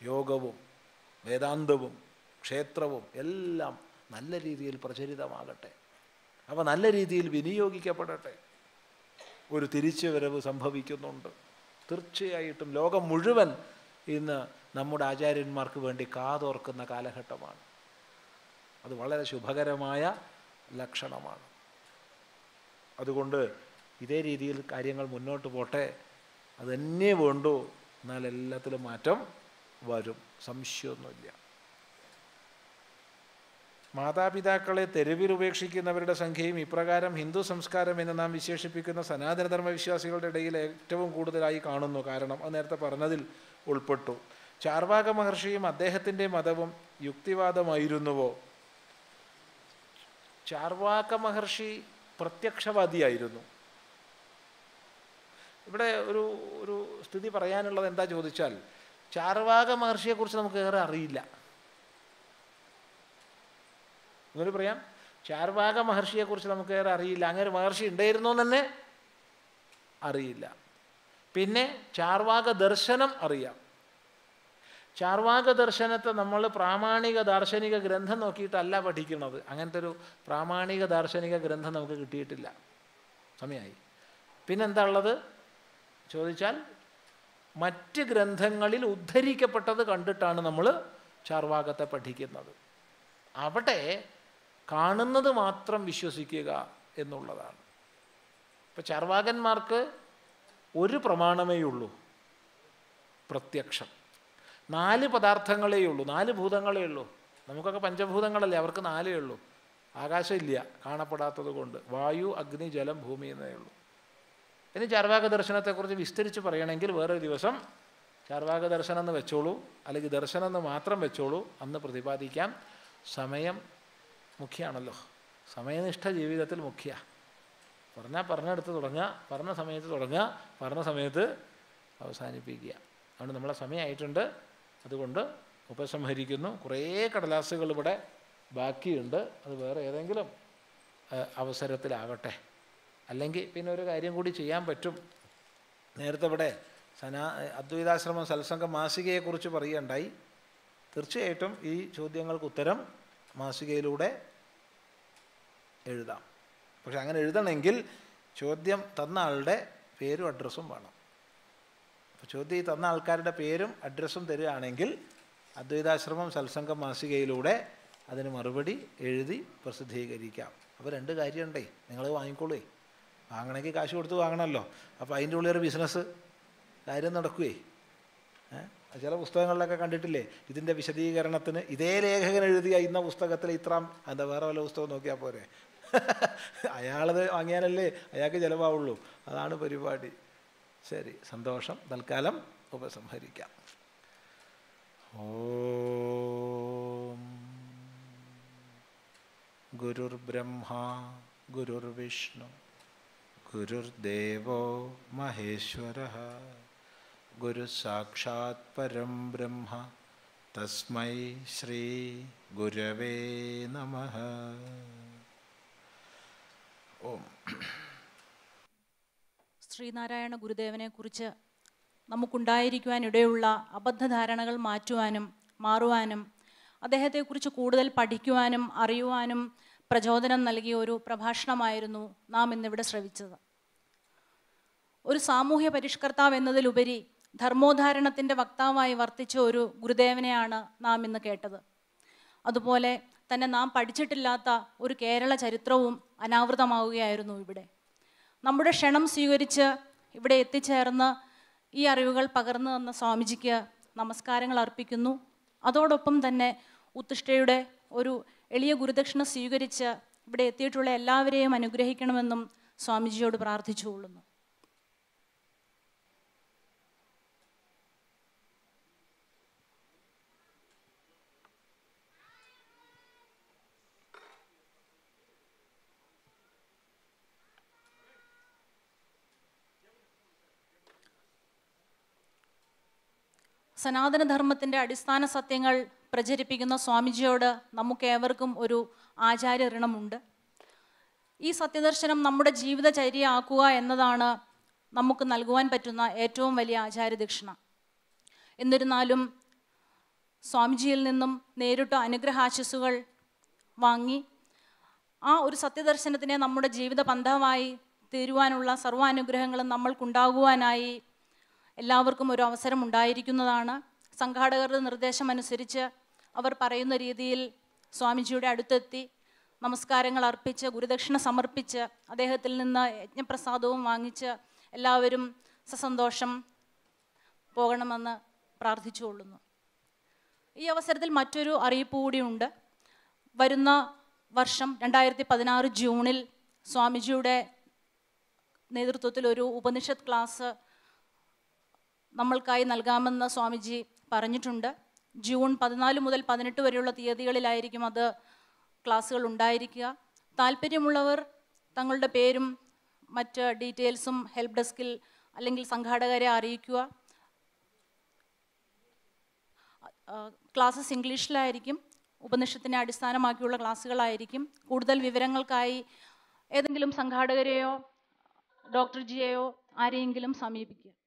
യോഗവും വേദാന്തവും ക്ഷേത്രവും എല്ലാം നല്ല രീതിയിൽ പ്രചരിതമാകട്ടെ. അവ നല്ല രീതിയിൽ വിനിയോഗിക്കപ്പെടട്ടെ. ഒരു തിരിച്ചുവരവ് സംഭവിക്കുന്നുണ്ട്. തീർച്ചയായിട്ടും ലോകം മുഴുവൻ ഇന്ന് നമ്മുടെ ആചാര്യന്മാർക്ക് വേണ്ടി കാതോർക്കുന്ന കാലഘട്ടമാണ്. അത് വളരെ ശുഭകരമായ ലക്ഷണമാണ്. അതുകൊണ്ട് ഇതേ രീതിയിൽ കാര്യങ്ങൾ മുന്നോട്ട് പോട്ടെ. അതന്നെ വേണ്ടു. എന്നാൽ എല്ലാത്തിലും മാറ്റം വരും. സംശയമൊന്നുമില്ല. മാതാപിതാക്കളെ തെരുവിൽ ഉപേക്ഷിക്കുന്നവരുടെ സംഖ്യയും ഇപ്രകാരം ഹിന്ദു സംസ്കാരം എന്ന് നാം വിശേഷിപ്പിക്കുന്ന സനാതനധർമ്മ വിശ്വാസികളുടെ ഇടയിൽ ഏറ്റവും കൂടുതലായി കാണുന്നു. കാരണം അത് നേരത്തെ പറഞ്ഞതിൽ ഉൾപ്പെട്ടു. ചാർവാക മഹർഷിയും അദ്ദേഹത്തിന്റെ മതവും യുക്തിവാദമായിരുന്നുവോ? ചാർവാക മഹർഷി പ്രത്യക്ഷവാദിയായിരുന്നു. ഇവിടെ ഒരു ഒരു സ്ഥിതി പറയാനുള്ളത് എന്താ ചോദിച്ചാൽ ചാർവാക മഹർഷിയെക്കുറിച്ച് നമുക്ക് ഏറെ അറിയില്ല. എന്നൊരു പറയാം? ചാർവാക മഹർഷിയെക്കുറിച്ച് നമുക്ക് ഏറെ അറിയില്ല. അങ്ങനെ മഹർഷി ഉണ്ടായിരുന്നോ തന്നെ അറിയില്ല. പിന്നെ ചാർവാക ദർശനം അറിയാം. ചാർവാക ദർശനത്തെ നമ്മൾ പ്രാമാണിക ദാർശനിക ഗ്രന്ഥം നോക്കിയിട്ടല്ല പഠിക്കുന്നത്. അങ്ങനത്തെ ഒരു പ്രാമാണിക ദാർശനിക ഗ്രന്ഥം നമുക്ക് കിട്ടിയിട്ടില്ല. സമയമായി പിന്നെന്താ ഉള്ളത്? ചോദിച്ചാൽ മറ്റ് ഗ്രന്ഥങ്ങളിൽ ഉദ്ധരിക്കപ്പെട്ടത് കണ്ടിട്ടാണ് നമ്മൾ ചാർവാകത്തെ പഠിക്കുന്നത്. അവിടെ കാണുന്നത് മാത്രം വിശ്വസിക്കുക എന്നുള്ളതാണ്. ഇപ്പം ചാർവാകന്മാർക്ക് ഒരു പ്രമാണമേ ഉള്ളൂ. പ്രത്യക്ഷം. നാല് പദാർത്ഥങ്ങളേ ഉള്ളൂ. നാല് ഭൂതങ്ങളേ ഉള്ളൂ. നമുക്കൊക്കെ പഞ്ചഭൂതങ്ങളല്ലേ? അവർക്ക് നാലേ ഉള്ളൂ. ആകാശമില്ല കാണപ്പെടാത്തത് കൊണ്ട്. വായു അഗ്നി ജലം ഭൂമി എന്നേ ഉള്ളൂ. ഇനി ചാർവാക ദർശനത്തെക്കുറിച്ച് വിസ്തരിച്ച് പറയണമെങ്കിൽ വേറൊരു ദിവസം ചാർവാക ദർശനം എന്ന് വെച്ചോളൂ അല്ലെങ്കിൽ ദർശനം എന്ന് മാത്രം വെച്ചോളൂ അന്ന് പ്രതിപാദിക്കാം. സമയം മുഖ്യമാണല്ലോ സമയനിഷ്ഠ ജീവിതത്തിൽ മുഖ്യ. പറഞ്ഞാൽ പറഞ്ഞെടുത്ത് തുടങ്ങുക പറഞ്ഞ സമയത്ത് തുടങ്ങുക പറഞ്ഞ സമയത്ത് അവസാനിപ്പിക്കുക. അതുകൊണ്ട് നമ്മളെ സമയമായിട്ടുണ്ട്. അതുകൊണ്ട് ഉപസംഹരിക്കുന്നു. കുറേ കടലാസുകൾ ഇവിടെ ബാക്കിയുണ്ട്. അത് വേറെ ഏതെങ്കിലും ഏഹ്, അവസരത്തിലാവട്ടെ അല്ലെങ്കിൽ പിന്നെ ഒരു കാര്യം കൂടി ചെയ്യാൻ പറ്റും. നേരത്തെ ഇവിടെ സനാ അദ്വൈതാശ്രമം സത്സംഗ മാസികയെക്കുറിച്ച് പറയുകയുണ്ടായി. തീർച്ചയായിട്ടും ഈ ചോദ്യങ്ങൾക്ക് ഉത്തരം മാസികയിലൂടെ എഴുതാം. പക്ഷെ അങ്ങനെ എഴുതണമെങ്കിൽ ചോദ്യം തന്ന ആളുടെ പേരും അഡ്രസ്സും വേണം. അപ്പോൾ ചോദ്യം ഈ തന്ന ആൾക്കാരുടെ പേരും അഡ്രസ്സും തരികയാണെങ്കിൽ അദ്വൈതാശ്രമം സത്സംഗ മാസികയിലൂടെ അതിന് മറുപടി എഴുതി പ്രസിദ്ധീകരിക്കാം. അപ്പോൾ രണ്ട് കാര്യമുണ്ടേ. നിങ്ങൾ വാങ്ങിക്കോളേ. വാങ്ങണമെങ്കിൽ കാശ് കൊടുത്ത് വാങ്ങണമല്ലോ. അപ്പോൾ അതിന്റെ ഉള്ളിൽ ഒരു ബിസിനസ് കാര്യം നടക്കുകയേ? ചില പുസ്തകങ്ങളിലൊക്കെ കണ്ടിട്ടില്ലേ? ഇതിന്റെ വിശദീകരണത്തിന് ഇതേ ലേഖകൻ എഴുതിയ ഇന്ന പുസ്തകത്തിൽ ഇത്രാം എന്താ വേറെ വല്ല പുസ്തകം നോക്കിയാൽ പോരെ? അയാളത് വാങ്ങിയാലല്ലേ അയാൾക്ക് ചിലവാവുള്ളൂ. അതാണ് പരിപാടി. ശരി സന്തോഷം. തൽക്കാലം ഉപസംഹരിക്കാം. ഓം. ഗുരുർ ബ്രഹ്മ ഗുരുർ മഹേശ്വര ഗുരു സാക്ഷാത് പരം ബ്രഹ്മ. തസ്മൈ ശ്രീ ഗുരവേ നമ. ഓം. ശ്രീനാരായണ ഗുരുദേവനെ കുറിച്ച് നമുക്കുണ്ടായിരിക്കുവാൻ ഇടയുള്ള അബദ്ധധാരണകൾ മാറ്റുവാനും മാറുവാനും അദ്ദേഹത്തെക്കുറിച്ച് കൂടുതൽ പഠിക്കുവാനും അറിയുവാനും പ്രചോദനം നൽകിയ ഒരു പ്രഭാഷണമായിരുന്നു നാം ഇന്നിവിടെ ശ്രവിച്ചത്. ഒരു സാമൂഹ്യ പരിഷ്കർത്താവ് എന്നതിലുപരി ധർമ്മോദ്ധാരണത്തിന്റെ വക്താവായി വർത്തിച്ച ഒരു ഗുരുദേവനെയാണ് നാം ഇന്ന് കേട്ടത്. അതുപോലെ തന്നെ നാം പഠിച്ചിട്ടില്ലാത്ത ഒരു കേരള ചരിത്രവും അനാവൃതമാവുകയായിരുന്നു ഇവിടെ. നമ്മുടെ ക്ഷണം സ്വീകരിച്ച് ഇവിടെ എത്തിച്ചേർന്ന് ഈ അറിവുകൾ പകർന്നു തന്ന സ്വാമിജിക്ക് നമസ്കാരങ്ങൾ അർപ്പിക്കുന്നു. അതോടൊപ്പം തന്നെ ഉത്തിഷ്ഠയുടെ ഒരു എളിയ ഗുരുദക്ഷിണ സ്വീകരിച്ച് ഇവിടെ എത്തിയിട്ടുള്ള എല്ലാവരെയും അനുഗ്രഹിക്കണമെന്നും സ്വാമിജിയോട് പ്രാർത്ഥിച്ചുകൊള്ളുന്നു സനാതനധർമ്മത്തിന്റെ അടിസ്ഥാന സത്യങ്ങൾ പ്രചരിപ്പിക്കുന്ന സ്വാമിജിയോട് നമുക്കേവർക്കും ഒരു ആചാര്യ ഋണമുണ്ട് ഈ സത്യദർശനം നമ്മുടെ ജീവിതചര്യയാക്കുക എന്നതാണ് നമുക്ക് നൽകുവാൻ പറ്റുന്ന ഏറ്റവും വലിയ ആചാര്യദക്ഷിണ എന്നിരുന്നാലും സ്വാമിജിയിൽ നിന്നും നേരിട്ട് അനുഗ്രഹാശിസുകൾ വാങ്ങി ആ ഒരു സത്യദർശനത്തിനെ നമ്മുടെ ജീവിത പന്ഥാവായി തീരുവാനുള്ള സർവാനുഗ്രഹങ്ങളും നമ്മൾക്കുണ്ടാകുവാനായി എല്ലാവർക്കും ഒരു അവസരം ഉണ്ടായിരിക്കുന്നതാണ് സംഘാടകരുടെ നിർദ്ദേശമനുസരിച്ച് അവർ പറയുന്ന രീതിയിൽ സ്വാമിജിയുടെ അടുത്തെത്തി നമസ്കാരങ്ങൾ അർപ്പിച്ച് ഗുരുദക്ഷിണ സമർപ്പിച്ച് അദ്ദേഹത്തിൽ നിന്ന് യജ്ഞപ്രസാദവും വാങ്ങിച്ച് എല്ലാവരും സസന്തോഷം പോകണമെന്ന് പ്രാർത്ഥിച്ചുകൊള്ളുന്നു. ഈ അവസരത്തിൽ മറ്റൊരു അറിയിപ്പ് കൂടിയുണ്ട് വരുന്ന വർഷം രണ്ടായിരത്തി പതിനാറ് ജൂണിൽ സ്വാമിജിയുടെ നേതൃത്വത്തിൽ ഒരു ഉപനിഷത്ത് ക്ലാസ് നമ്മൾക്കായി നൽകാമെന്ന് സ്വാമിജി പറഞ്ഞിട്ടുണ്ട്. ജൂൺ പതിനാല് മുതൽ പതിനെട്ട് വരെയുള്ള തീയതികളിലായിരിക്കും അത് ക്ലാസ്സുകൾ ഉണ്ടായിരിക്കുക. താല്പര്യമുള്ളവർ തങ്ങളുടെ പേരും മറ്റ് ഡീറ്റെയിൽസും ഹെൽപ്പ് ഡെസ്കിൽ അല്ലെങ്കിൽ സംഘാടകരെ അറിയിക്കുക. ക്ലാസ്സസ് ഇംഗ്ലീഷിലായിരിക്കും. ഉപനിഷത്തിനെ അടിസ്ഥാനമാക്കിയുള്ള ക്ലാസ്സുകളായിരിക്കും. കൂടുതൽ വിവരങ്ങൾക്കായി ഏതെങ്കിലും സംഘാടകരെയോ ഡോക്ടർ ജിയെയോ ആരെയെങ്കിലും സമീപിക്കുക.